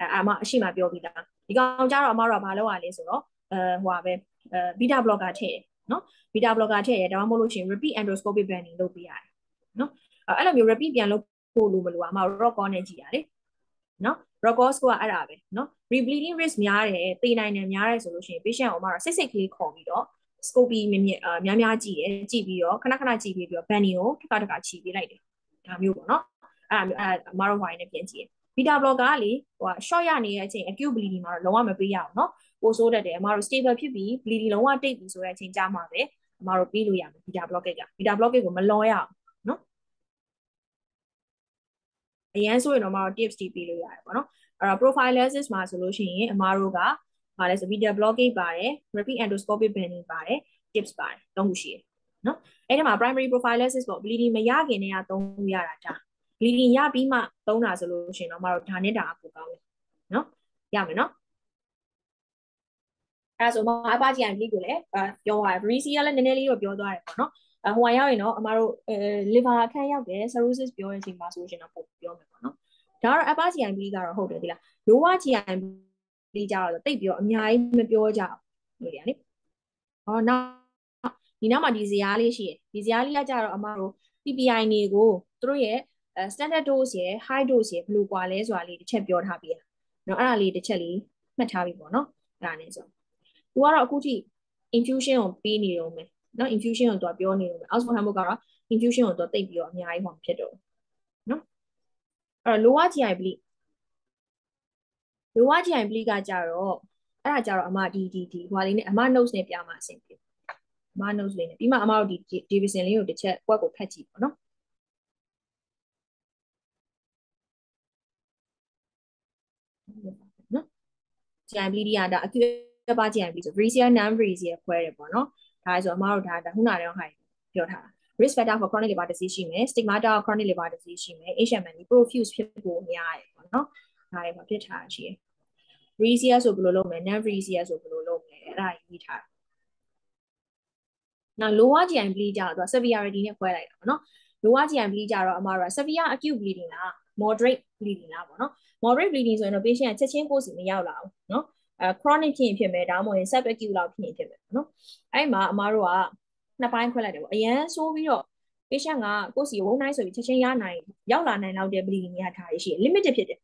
အဲအမအရှိမပြောပြီးသားဒီကောင်ကြတော့အမတို့ကဘာလုပ်ရလဲဆိုတော့အဲဟိုပါပဲအဲ beta blocker ထည့်တယ်နော် beta blocker ထည့်ရဒါမှမဟုတ်လို့ရှိရင် repeat endoscopic banding လုပ်ပေးရတယ်နော်အဲ့လိုမျိုး repeat ပြန်လုပ်ဖို့လိုမလို့အမ rock on နဲ့ကြည့်ရတယ်နော် rock score ကအဲ့ဒါပဲနော် rebleeding risk များတယ်သေနိုင်တယ်များတယ်ဆိုလို့ရှိရင် patient ကိုအမတော့စိတ်စိတ်ကလေးခေါ်ပြီးတော့ scope မြင်မြင်များများကြည့်တယ်ကြည့်ပြီးတော့ခဏခဏကြည့်ပြီးတော့ banding ကိုတစ်ခါတစ်ခါခြီးပေးလိုက်တယ်ဒါမျိုးပေါ့နော်အဲ့ဒါမျိုးအဲ့အမတို့ wine နဲ့ပြန်ကြည့်တယ် beta blocker ကလေဟိုက short ရနေတဲ့အချိန် acute bleeding မှာတော့လုံးဝမပေးရအောင်နော်ပိုဆိုးတတ်တယ်အမတို့ stable ဖြစ်ပြီး bleeding လုံးဝတိတ်ပြီဆိုတဲ့အချိန်ကြာမှာပဲအမတို့ပြီးလို့ရမယ် beta blockade က beta blockade ကိုမလွန်ရအောင်နော်အရန်ဆိုရင်တော့အမတို့ tips တီးပေးလို့ရတယ်ပေါ့နော်အဲ့တော့ prophylaxis မှာဆိုလို့ရှိရင်အမတို့က ဘာလဲဆို beta blockade ပါတယ် repeat endoscopic banding ပါတယ် tips ပါတယ်သုံးခုရှိတယ်နော်အဲ့ဒီမှာ primary prophylaxis ပေါ့ bleeding မရခင်တည်းကသုံးရတာဒါ bleeding ရပြီးမှသုံးတာဆိုလို့ရှိရင်တော့အမတို့ဒါနဲ့ဒါအပူကောင်းတယ်နော်ရမယ်နော်အဲဆိုမအပါကြီးအန်ပလီကိုလည်းပြောသွားတယ် Brisi ကလည်းနည်းနည်းလေးတော့ပြောသွားတယ်ပေါ့နော်အဟိုရောက်ရင်တော့အမတို့အဲ liver အခန်းရောက်တယ် cirrhosis ပြောတဲ့အချိန်မှာဆိုရှင်တော့ပို့ပြောမယ်ပေါ့နော်ဒါကတော့ upper GI ပလီကတော့ဟုတ်တယ်ဒီလား lower GI ပ လီကြတော့တိတ်ပြီးတော့အများကြီးမပြောကြဘူးလို့ရတယ်ဟောနောက်ဒီနောက်မှာဒီဇာတ်လေးရှိတယ်ဒီဇာတ်လေးကကြတော့အမတို့ PPI တွေကိုသူတို့ရဲ့ standard dose ရယ် high dose ရယ်ဘယ်လိုကွာလဲဆိုတာလေးတစ်ချက်ပြောထားပြီးရနော်အဲ့ဒါလေးတစ်ချက်လေးမှတ်ထားပြီပေါ့နော်အဲ့ဒါနဲ့ဆိုသူကတော့အခုထိ infusion ကိုပေးနေတော့မယ်နော် infusion ကိုသူကပြောနေတော့မယ် output ဟမ်ဘုတ်ကတော့ infusion ကိုသူတိတ်ပြီးတော့အများကြီးဟောဖြစ်တော့နော်အဲ့တော့ lower GI bleed lower GI bleed ကကြတော့အဲ့ဒါကြတော့အမဒီဒီဒီဟိုလေးနဲ့အမ notes နဲ့ပြမှာအဆင်ပြေအမ notes လေးနဲ့ပြီးမှအမတို့ဒီ division လေးကိုတစ်ချက်ကွက်ကိုဖတ်ကြည့်ပေါ့နော်နော် GI bleed ကဒါ acute ပါ GI bleed ဆို brachial non brachial ခွဲတယ်ပေါ့နော်ဒါဆိုအမတို့ဒါဒါခုနကတော့ဟာပြောထားတာ risk factor for chronic liver disease ရှိမယ် stigmata of chronic liver disease ရှိမယ် HMN profuse ဖြစ်ဖို့များတယ်ပေါ့နော် ဒါတွေမှာပြစ်ထားရှိတယ် freesia ဆိုဘယ်လိုလုပ်မလဲ non freesia ဆိုဘယ်လိုလုပ်မလဲအဲ့ဒါရေးထားတယ်နောက် lower GI bleed ကြတော့ severity နဲ့ခွဲလိုက်တာပေါ့နော် lower GI bleed ကြတော့အမှားရ severe acute bleeding လား moderate bleeding လားပေါ့နော် moderate bleeding ဆိုရင်တော့ patient ကချက်ချင်းကိုယ်စီမရောက်လာဘူးနော်အဲ chronic ဖြစ်ရင်ဖြစ်မယ်ဒါမှမဟုတ်ရင် sub acute လောက်ဖြစ်ရင်ဖြစ်မယ်ပေါ့နော်အဲ့မှာအမှားတို့ကနှစ်ပိုင်းခွဲလိုက်တယ်ပေါ့အရန်ဆိုးပြီးတော့ patient ကကိုယ်စီဝုန်းနိုင်ဆိုပြီးချက်ချင်းရနိုင်ရောက်လာနိုင်လောက်တဲ့ bleeding ရထားရရှိ limited ဖြစ်တယ်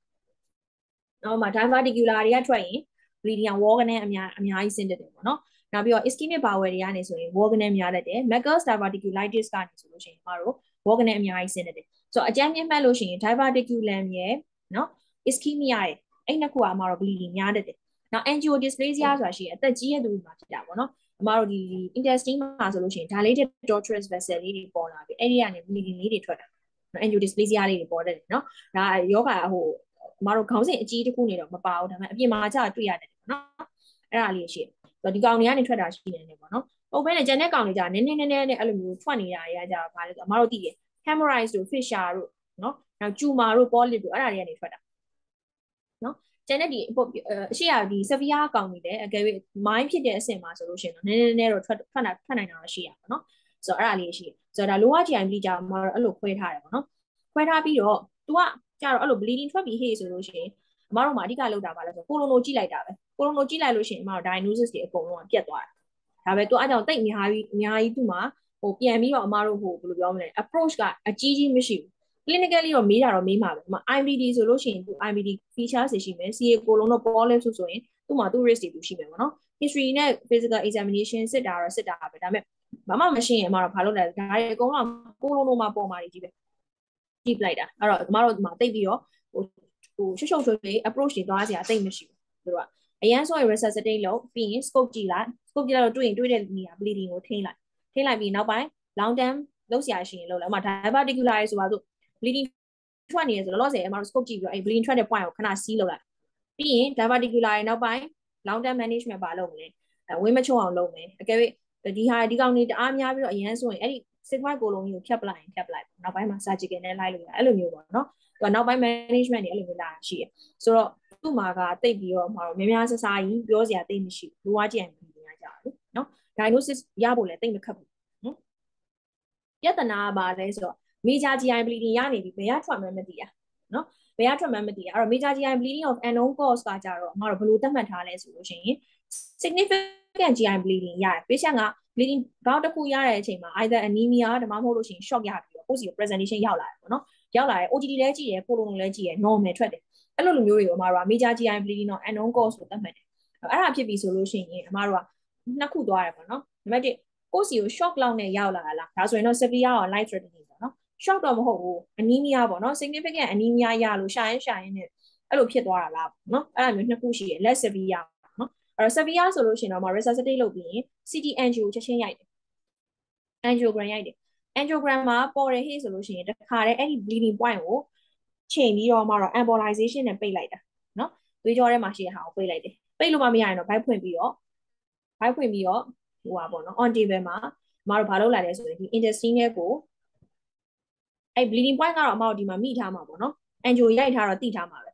နောက်မှာ diverticular တွေကထွက်ရင် bleeding က wall ကနေအများအများကြီးဆင်းတက်တယ်ပေါ့နော်နောက်ပြီးတော့ ischemic bowel တွေကနေဆိုရင် wall ကနေများတတ်တယ် Merkel's diverticulitis ကနေဆိုလို့ရှိရင်ကျမတို့ wall ကနေအများကြီးဆင်းတက်တယ်ဆိုတော့အကြမ်းမြင့်မှတ်လို့ရှိရင် diverticulum ရဲ့နော် ischemia ရဲ့အဲ့နှစ်ခုကအမတို့ bleeding များတတ်တယ်နောက် angiodysplasia ဆိုတာရှိရင်အသက်ကြီးတဲ့သူတွေမှာဖြစ်တာပေါ့နော်အမတို့ဒီ intestine မှာဆိုလို့ရှိရင် dilated tortuous vessel လေးတွေပေါ်လာပြီအဲ့ဒီကနေ bleeding လေးတွေထွက်တာနော် angiodysplasia လေးတွေပေါ်တတ်တယ်နော်ဒါယောဂဟို အမတို့ခေါင်းစဉ်အကြီးတစ်ခုနေတော့မပါဘူးဒါပေမဲ့အပြင်မှာကြာတွေ့ရတယ်နော်အဲ့ဒါလေးရှိတယ်ဒီကောင်တွေကနေထွက်တာရှိနေတယ်ပေါ့နော်ဟုတ်ပဲလေကျန်တဲ့ကောင်တွေကြာနည်းနည်းနည်းနည်းနဲ့အဲ့လိုမျိုးထွက်နေတာတွေကကြာဘာလဲဆိုအမတို့သိတယ် hemorrhoids တို့ fissure တို့နော်နောက် tumor တို့ polyp တို့အဲ့ဒါတွေကနေထွက်တာနော်ကျန်တဲ့ဒီအရှိရဒီ severe အကောင်တွေလည်းအကယ်၍ mind ဖြစ်တဲ့အဆင့်မှာဆိုလို့ရှိရင်တော့နည်းနည်းနည်းတော့ထွက်ထွက်နိုင်ထွက်နိုင်တာတော့ရှိရပါတော့ဆိုတော့အဲ့ဒါလေးရှိဆိုတော့ဒါ lower GI bleed ကြာမှာတော့အဲ့လိုခွဲထားတယ်ပေါ့နော်ခွဲထားပြီးတော့ तू က ကြာတော့အဲ့လို bleeding ထွက်ပြီးဟေ့ဆိုလို့ရှိရင်အမတို့မှာအဓိကလောက်တာပါလဲဆိုကိုလိုနိုကြည့်လိုက်တာပဲကိုလိုနိုကြည့်လိုက်လို့ရှိရင်အမတို့ diagnosis တွေအကုန်လုံးကပြတ်သွားတယ်ဒါပဲ तू အဲ့ကြောင့်တိတ်အများကြီးအများကြီးသူ့မှာဟိုပြန်ပြီးတော့အမတို့ဟိုဘယ်လိုပြောမလဲ approach ကအကြီးကြီးမရှိဘူး clinically တော့မေးတာတော့မေးမှာပဲ။အ IBD ဆိုလို့ရှိရင်သူ IBD features တွေရှိမယ်။ CA ကိုလုံးတော့ polyp ဆိုဆိုရင်သူ့မှာသူ့ risk တွေသူရှိမယ်ပေါ့နော်။ history နဲ့ physical examination စစ်တာတော့စစ်တာပဲ။ဒါပေမဲ့ဘာမှမရှိရင်အမတော့ဘာလုပ်လဲဒါတွေအကုန်လုံးကိုလုံးလုံးမှပေါ်မှာကြီးပဲ။ ကြည့်လိုက်တာ။အဲ့တော့အမတို့ဒီမှာတိတ်ပြီးတော့ဟိုဟိုရှုပ်ရှုပ်ထွေးထွေး approach တွေသွားစရာတိတ်မရှိဘူး။သူတို့ကအရန်ဆိုရင် resuscitate လုပ်ပြီးရင် scope ကြည့်လိုက် scope ကြည့်လိုက်တော့တွေ့ရင်တွေ့တဲ့နေရာ bleeding ကိုထိန်းလိုက်ထိန်းလိုက်ပြီးနောက်ပိုင်း long term လုပ်စရာရှိရင်လုပ်လိုက်။ဥပမာ diverticular ဆိုပါစို့ bleeding ထွက်နေရဆိုတော့လောဆယ်အမတို့ scope ကြည့်ပြီးတော့အဲ bleeding ထွက်တဲ့ point ကိုခဏစီးလုပ်လိုက်ပြီးရင် diverticular ရဲ့နောက်ပိုင်း long term management ပါလုပ်မလဲဝင်းမချုံအောင်လုပ်မယ်အကယ်၍ဒီဟာဒီကောင်လေးတအားများပြီးတော့အရန်ဆိုရင်အဲ့ဒီ sigmoid ကိုလုံးကြီးကိုဖြတ်ပလိုက်ရင်ဖြတ်ပလိုက်နောက်ပိုင်းမှာ surgical နဲ့လိုက်လို့ရအဲ့လိုမျိုးပေါ့နော်သူကနောက်ပိုင်း management တွေအဲ့လိုမျိုးလာရှိရဆိုတော့သူ့မှာကတိတ်ပြီးတော့မှာတော့များများဆဆာကြီးပြောစရာတိတ်မရှိဘူးလိုအပ်ကြံပြီးနေကြတယ်နော် diagnosis ရဖို့လည်းတိတ်မခက်ဘူးနော်ပြဿနာကဘာလဲဆိုတော့ major GI bleeding ရနေပြီဘယ်ကထွက်မှန်းမသိရနော်ဘယ်ကထွက်မှန်းမသိရအဲ့တော့ major GI bleeding of unknown cause ကကြတော့ငါတို့ဘယ်လိုသတ်မှတ်ထားလဲဆိုလို့ရှိရင် significant GI bleeding ရတယ် patient က bleeding ဘောက်တစ်ခုရတဲ့အချိန်မှာ either anemia ဒါမှမဟုတ်လို့ရှိရင် shock ရပြီးတော့ post presentation ရောက်လာတယ်ပေါ့နော်ရောက်လာတယ် OGD လည်းကြည့်တယ် polon လည်းကြည့်တယ် normal ထွက်တယ်အဲ့လိုလိုမျိုးတွေကိုအမတို့က major GI bleeding တော့ unknown cause ကိုသတ်မှတ်တယ်အဲ့ဒါဖြစ်ပြီဆိုလို့ရှိရင်အမတို့ကနှစ်ခုသွားရပါတော့နံပါတ်1ကိုစီကို shock လောက်နဲ့ရောက်လာတာလားဒါဆိုရင်တော့ severe ရော life threatening ပေါ့နော် shock တော့မဟုတ်ဘူး anemia ပေါ့နော် significant anemia ရလို့ရှာရင်ရှာရင်နဲ့အဲ့လိုဖြစ်သွားတာလားပေါ့နော်အဲ့ဒါမျိုးနှစ်ခုရှိတယ် less severe နော် အဲ့တော့ severe ဆိုလို့ရှိရင်တော့ resuscitate လုပ်ပြီးရင် CT angio ချက်ချင်းရိုက်တယ် angiogram ရိုက်တယ် angiogram မှာပေါ်တယ်ဟေ့ဆိုလို့ရှိရင်တခါတည်းအဲ့ဒီ bleeding point ကိုချိန်ပြီးတော့မှတော့ embolization နဲ့ပိတ်လိုက်တာနော်သွေးကြောထဲမှာရှိတဲ့ဟာကိုပိတ်လိုက်တယ်ပိတ်လို့မမရရင်တော့ဘိုက်ဖွင့်ပြီးတော့ဘိုက်ဖွင့်ပြီးတော့ဟိုပါပေါ့နော် on table မှာမတို့ဘာလုပ်လာလဲဆိုရင်ဒီ intestine ကိုအဲ့ bleeding point ကတော့အမတို့ဒီမှာမိထားမှာပေါ့နော် angio ရိုက်ထားတော့တိထားမှာပဲ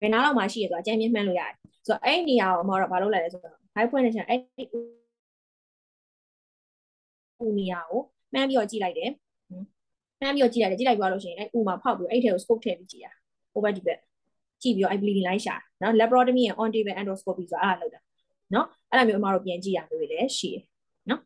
ဘယ်နားလောက်မှရှိရဆိုတော့အကြမ်းမြင့်မှန်းလို့ရတယ် ဆိုတော့အဲ့ဒီနေရာကိုအမတို့ဘာလုပ်လာလဲဆိုတော့ဘိုက်ဖွင့်နေချင်အဲ့ဒီဦးနေရာကိုမှန်းပြီးတော့ကြည့်လိုက်တယ်မှန်းပြီးတော့ကြည့်လိုက်တယ်ကြည့်လိုက်သွားလို့ရှိရင်အဲ့ဥမှာဖောက်ပြီးအဲ့ထဲကို scope ထည့်ပြီးကြည့်ရ over ဒီဘက်ကြည့်ပြီးတော့အဲ့ bleeding လိုက်ရှာနော် laparotomy and on table endoscopy ဆိုတာအဲ့ဒါလောက်တာနော်အဲ့ဒါမျိုးအမတို့ပြန်ကြည့်ရမျိုးတွေလည်းရှိတယ်နော်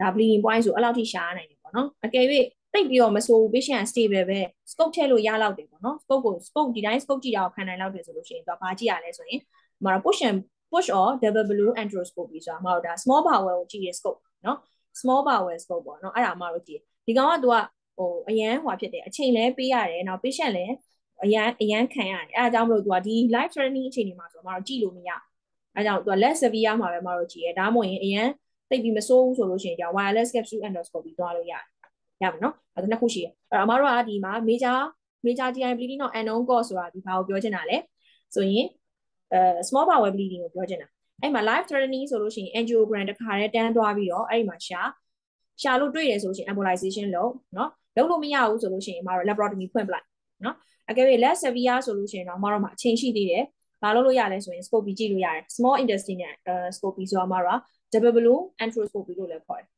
ဒါ bleeding point ဆိုအဲ့လောက်ထိရှားနိုင်တယ်ပေါ့နော်အကယ်၍ တိတ်ပြီးတော့မဆိုးဘူး patient stable ပဲ scope ထည့်လို့ရလောက်တယ်ပေါ့နော် scope ကို scope ဒီတိုင်း scope ကြည့်တာကိုခံနိုင်လောက်တယ်ဆိုလို့ရှိရင်တော့ဘာကြည့်ရလဲဆိုရင်အမတို့ push and push or double blue endoscopy ဆိုတာအမတို့ဒါ small bowel ကိုကြည့်ရ scope နော် small bowel scope ပေါ့နော်အဲ့ဒါအမတို့ကြည့်ဒီကောင်ကသူကဟိုအရန်ဟွာဖြစ်တယ်အချိန်လဲပေးရတယ်နောက် patient လည်းအရန်အရန်ခံရတယ်အဲအကြောင်းမလို့သူကဒီ life threatening အခြေအနေမှာဆိုတော့မတော်ကြည့်လို့မရအဲကြောင့်သူက less severe မှာပဲမတော်ကြည့်ရဒါမှမဟုတ်ရင်အရန်သိပ်ပြီးမဆိုးဘူးဆိုလို့ရှိရင်ကြာ wireless capsule endoscopy သွားလို့ရတယ် ရမယ်နော်အဲဒါနှစ်ခုရှိရအဲ့တော့အမတို့ကဒီမှာ major major GI bleeding တော့ unknown cause ဆိုတာဒီဘာကိုပြောချင်တာလဲဆိုရင်အဲ small bowel bleeding ကိုပြောချင်တာအဲ့မှာ life threatening ဆိုလို့ရှိရင် angiogram တစ်ခါတည်းတန်းသွားပြီးတော့အဲ့ဒီမှာရှာရှာလို့တွေ့တယ်ဆိုလို့ရှိရင် embolization လုပ်နော်လုပ်လို့မရဘူးဆိုလို့ရှိရင်အမတို့ laparotomy ဖွင့်ပလိုက်နော်အကယ်၍ less severe ဆိုလို့ရှိရင်တော့အမတို့မှာအချိန်ရှိသေးတယ်ဘာလုပ်လို့ရလဲဆိုရင် scope ကြည့်လို့ရတယ် small intestine နဲ့ scope ဆိုတော့အမတို့က double blue enteroscopy လို့လည်းခေါ်တယ်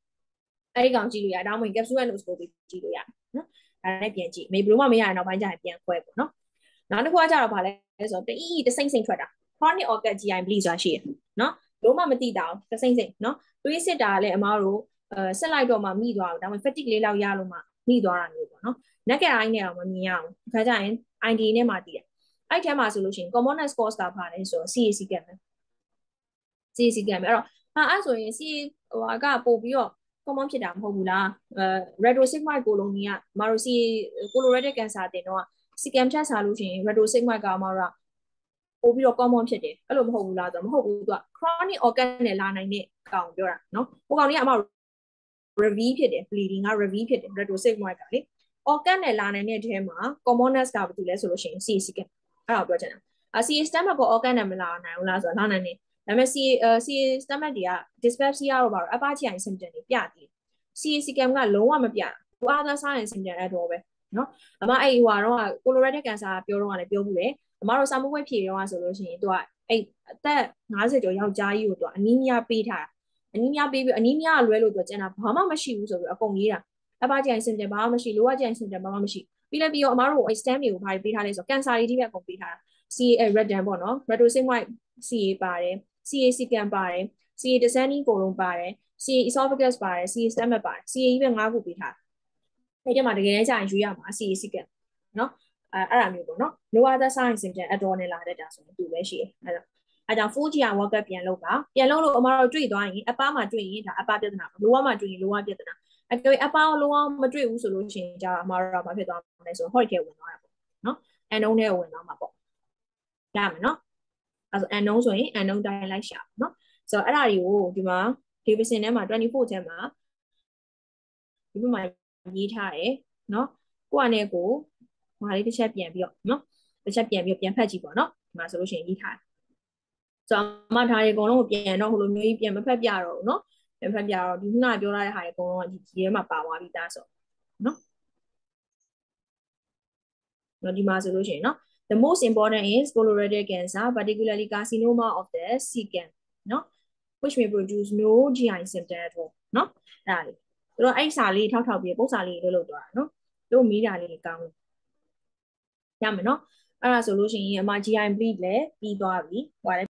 အဲ့ဒီကောင်ကြည့်လို့ရဒါမှမဟုတ် capsule endoscopy ကြည့်လို့ရတယ်နော်ဒါနဲ့ပြန်ကြည့်မေဘလို့မှမရရင်တော့ဘိုင်းကြရင်ပြန်ခွဲပေါ့နော်နောက်တစ်ခုကကြတော့ဗာလဲဆိုတော့တအီးတစိမ့်စိမ့်ထွက်တာ chronic organ GI bleed ဆိုတာရှိရနော်လုံးဝမသိတာတစိမ့်စိမ့်နော်တွေးစစ်တာလည်းအမားတို့အဲဆက်လိုက်တော့မှမိသွားအောင်ဒါပေမဲ့ fatigue လေးလောက်ရလို့မှမိသွားတာမျိုးပေါ့နော် naked eye နဲ့တော့မမြင်ရအောင်ခါကြရင် ID နဲ့မှတည်တယ်အဲ့ထဲမှာဆိုလို့ရှိရင် commonest cause ကဘာလဲဆိုတော့ CAC ကံပဲ CAC ကံပဲအဲ့တော့ဟာအဲ့ဆိုရင် C ဟိုကပို့ပြီးတော့ common ဖြစ်တာမဟုတ်ဘူးလားအဲ rhedosigmoid colony ကမတို့ C colorectal cancer တင်တော့ CCAM ချက်စားလို့ရှိရင် rhedosigmoid ကမတို့ပို့ပြီးတော့ common ဖြစ်တယ်အဲ့လိုမဟုတ်ဘူးလားဆိုတော့မဟုတ်ဘူးသူက chronic organ နဲ့လာနိုင်တဲ့ကောင်ပြောတာနော်ဟိုကောင်ကြီးကအမ review ဖြစ်တယ် bleeding က review ဖြစ်တယ် rhedosigmoid ကလေ organ နဲ့လာနိုင်တဲ့ထဲမှာ commonest ကဘာတူလဲဆိုလို့ရှိရင် CAC ကအဲ့ဒါကိုပြောချင်တာအ CA stomach ကို organ နဲ့မလာနိုင်ဘူးလားဆိုတော့လာနိုင်တယ် ဒါပေမဲ့ CA CA stomach တွေက dyspepsia တော့ပါတော့အပချီရင် symptom တွေပြတည် CA scam ကလုံးဝမပြဘူးအားသာစားရင် symptom အဲ့တော့ပဲနော်အမအဲ့ဟိုကတော့ colorectal cancer ပြောတော့လည်းပြောဘူးလေအမတို့စာမွေးဖြေတော့ဆိုလို့ရှိရင်သူကအဲ့အသက်50ကျော်ယောက်ျားကြီးကိုသူကအနီးမီးယားပေးထားတာအနီးမီးယားပေးပြီးအနီးမီးယားလွဲလို့သူကျန်တာဘာမှမရှိဘူးဆိုပြီးအကုန်ရေးတာအပချီရင် symptom ဘာမှမရှိလိုအပ်ချင် symptom ဘာမှမရှိပြီးလည်းပြီးတော့အမတို့အဲ့ stem တွေကိုဘာပေးထားလဲဆိုတော့ cancer တွေဒီပဲအကုန်ပေးထားတာ CA redden ပေါ့နော် retinosingmoid CA ပါတယ် CA scan ပါတယ် CA descending colon ပါတယ် CA esophagus ပါတယ် CA stomach ပါတယ် CA ကြီးပဲ၅ခုပေးထားအဲ့ဒီမှာတကယ်တမ်းကျရင်ယူရမှာ CA scan နော်အဲအဲ့ဒါမျိုးပေါ့နော် low other sign symptom အတော်နဲ့လာတဲ့တာဆိုရင်သူပဲရှိတယ်အဲ့တော့အဲကြောင့် 4G workup ပြန်လုပ်ပါပြန်လုပ်လို့အမတို့တွေ့သွားရင်အပားမှာတွေ့ရင်ဒါအပားပြဿနာလိုဝမှာတွေ့ရင်လိုဝပြဿနာအကယ်အပားလိုဝမတွေ့ဘူးဆိုလို့ရှိရင်じゃအမတို့ကဘာဖြစ်သွားမလဲဆိုတော့ hot ထဲဝင်သွားတာပေါ့နော် unknown ထဲဝင်သွားမှာပေါ့ရမယ်နော် အဲဆို unknown ဆိုရင် unknown တိုင်းလိုက်ရှာပါနော်ဆိုတော့အဲ့ဒါတွေကိုဒီမှာ Davidson ထဲမှာ24ထဲမှာဒီဘက်မှာရေးထားတယ်နော်ကိုကနဲ့ကိုမာလေးတစ်ချက်ပြန်ပြီးတော့နော်တစ်ချက်ပြန်ပြီးပြန်ဖတ်ကြည့်ပေါ့နော်ဒီမှာဆိုလို့ရှိရင်ရေးထားတယ်ဆိုတော့အမထားတွေအကုန်လုံးကိုပြန်တော့ဟိုလိုမျိုးကြီးပြန်မဖတ်ပြတော့ဘူးနော်ပြန်ဖတ်ပြတော့ဒီခုနပြောထားတဲ့ဟာတွေအကုန်လုံးဒီထဲမှာပါသွားပြီးသားဆိုနော်နော်ဒီမှာဆိုလို့ရှိရင်နော် the most important is colorectal cancer, particularly carcinoma of the skin, no? which may produce no GI symptom at all, no? ဒါလေးသူတို့အဲ့စာလေးထောက်ထောက်ပြီးပုံစာလေးလို့လုပ်သွားတာနော်တို့မီးတာလေးကောင်းရမယ်နော်အဲ့ဒါဆိုလို့ရှိရင်အမ GI bleed လည်းပြီးသွားပြီဟို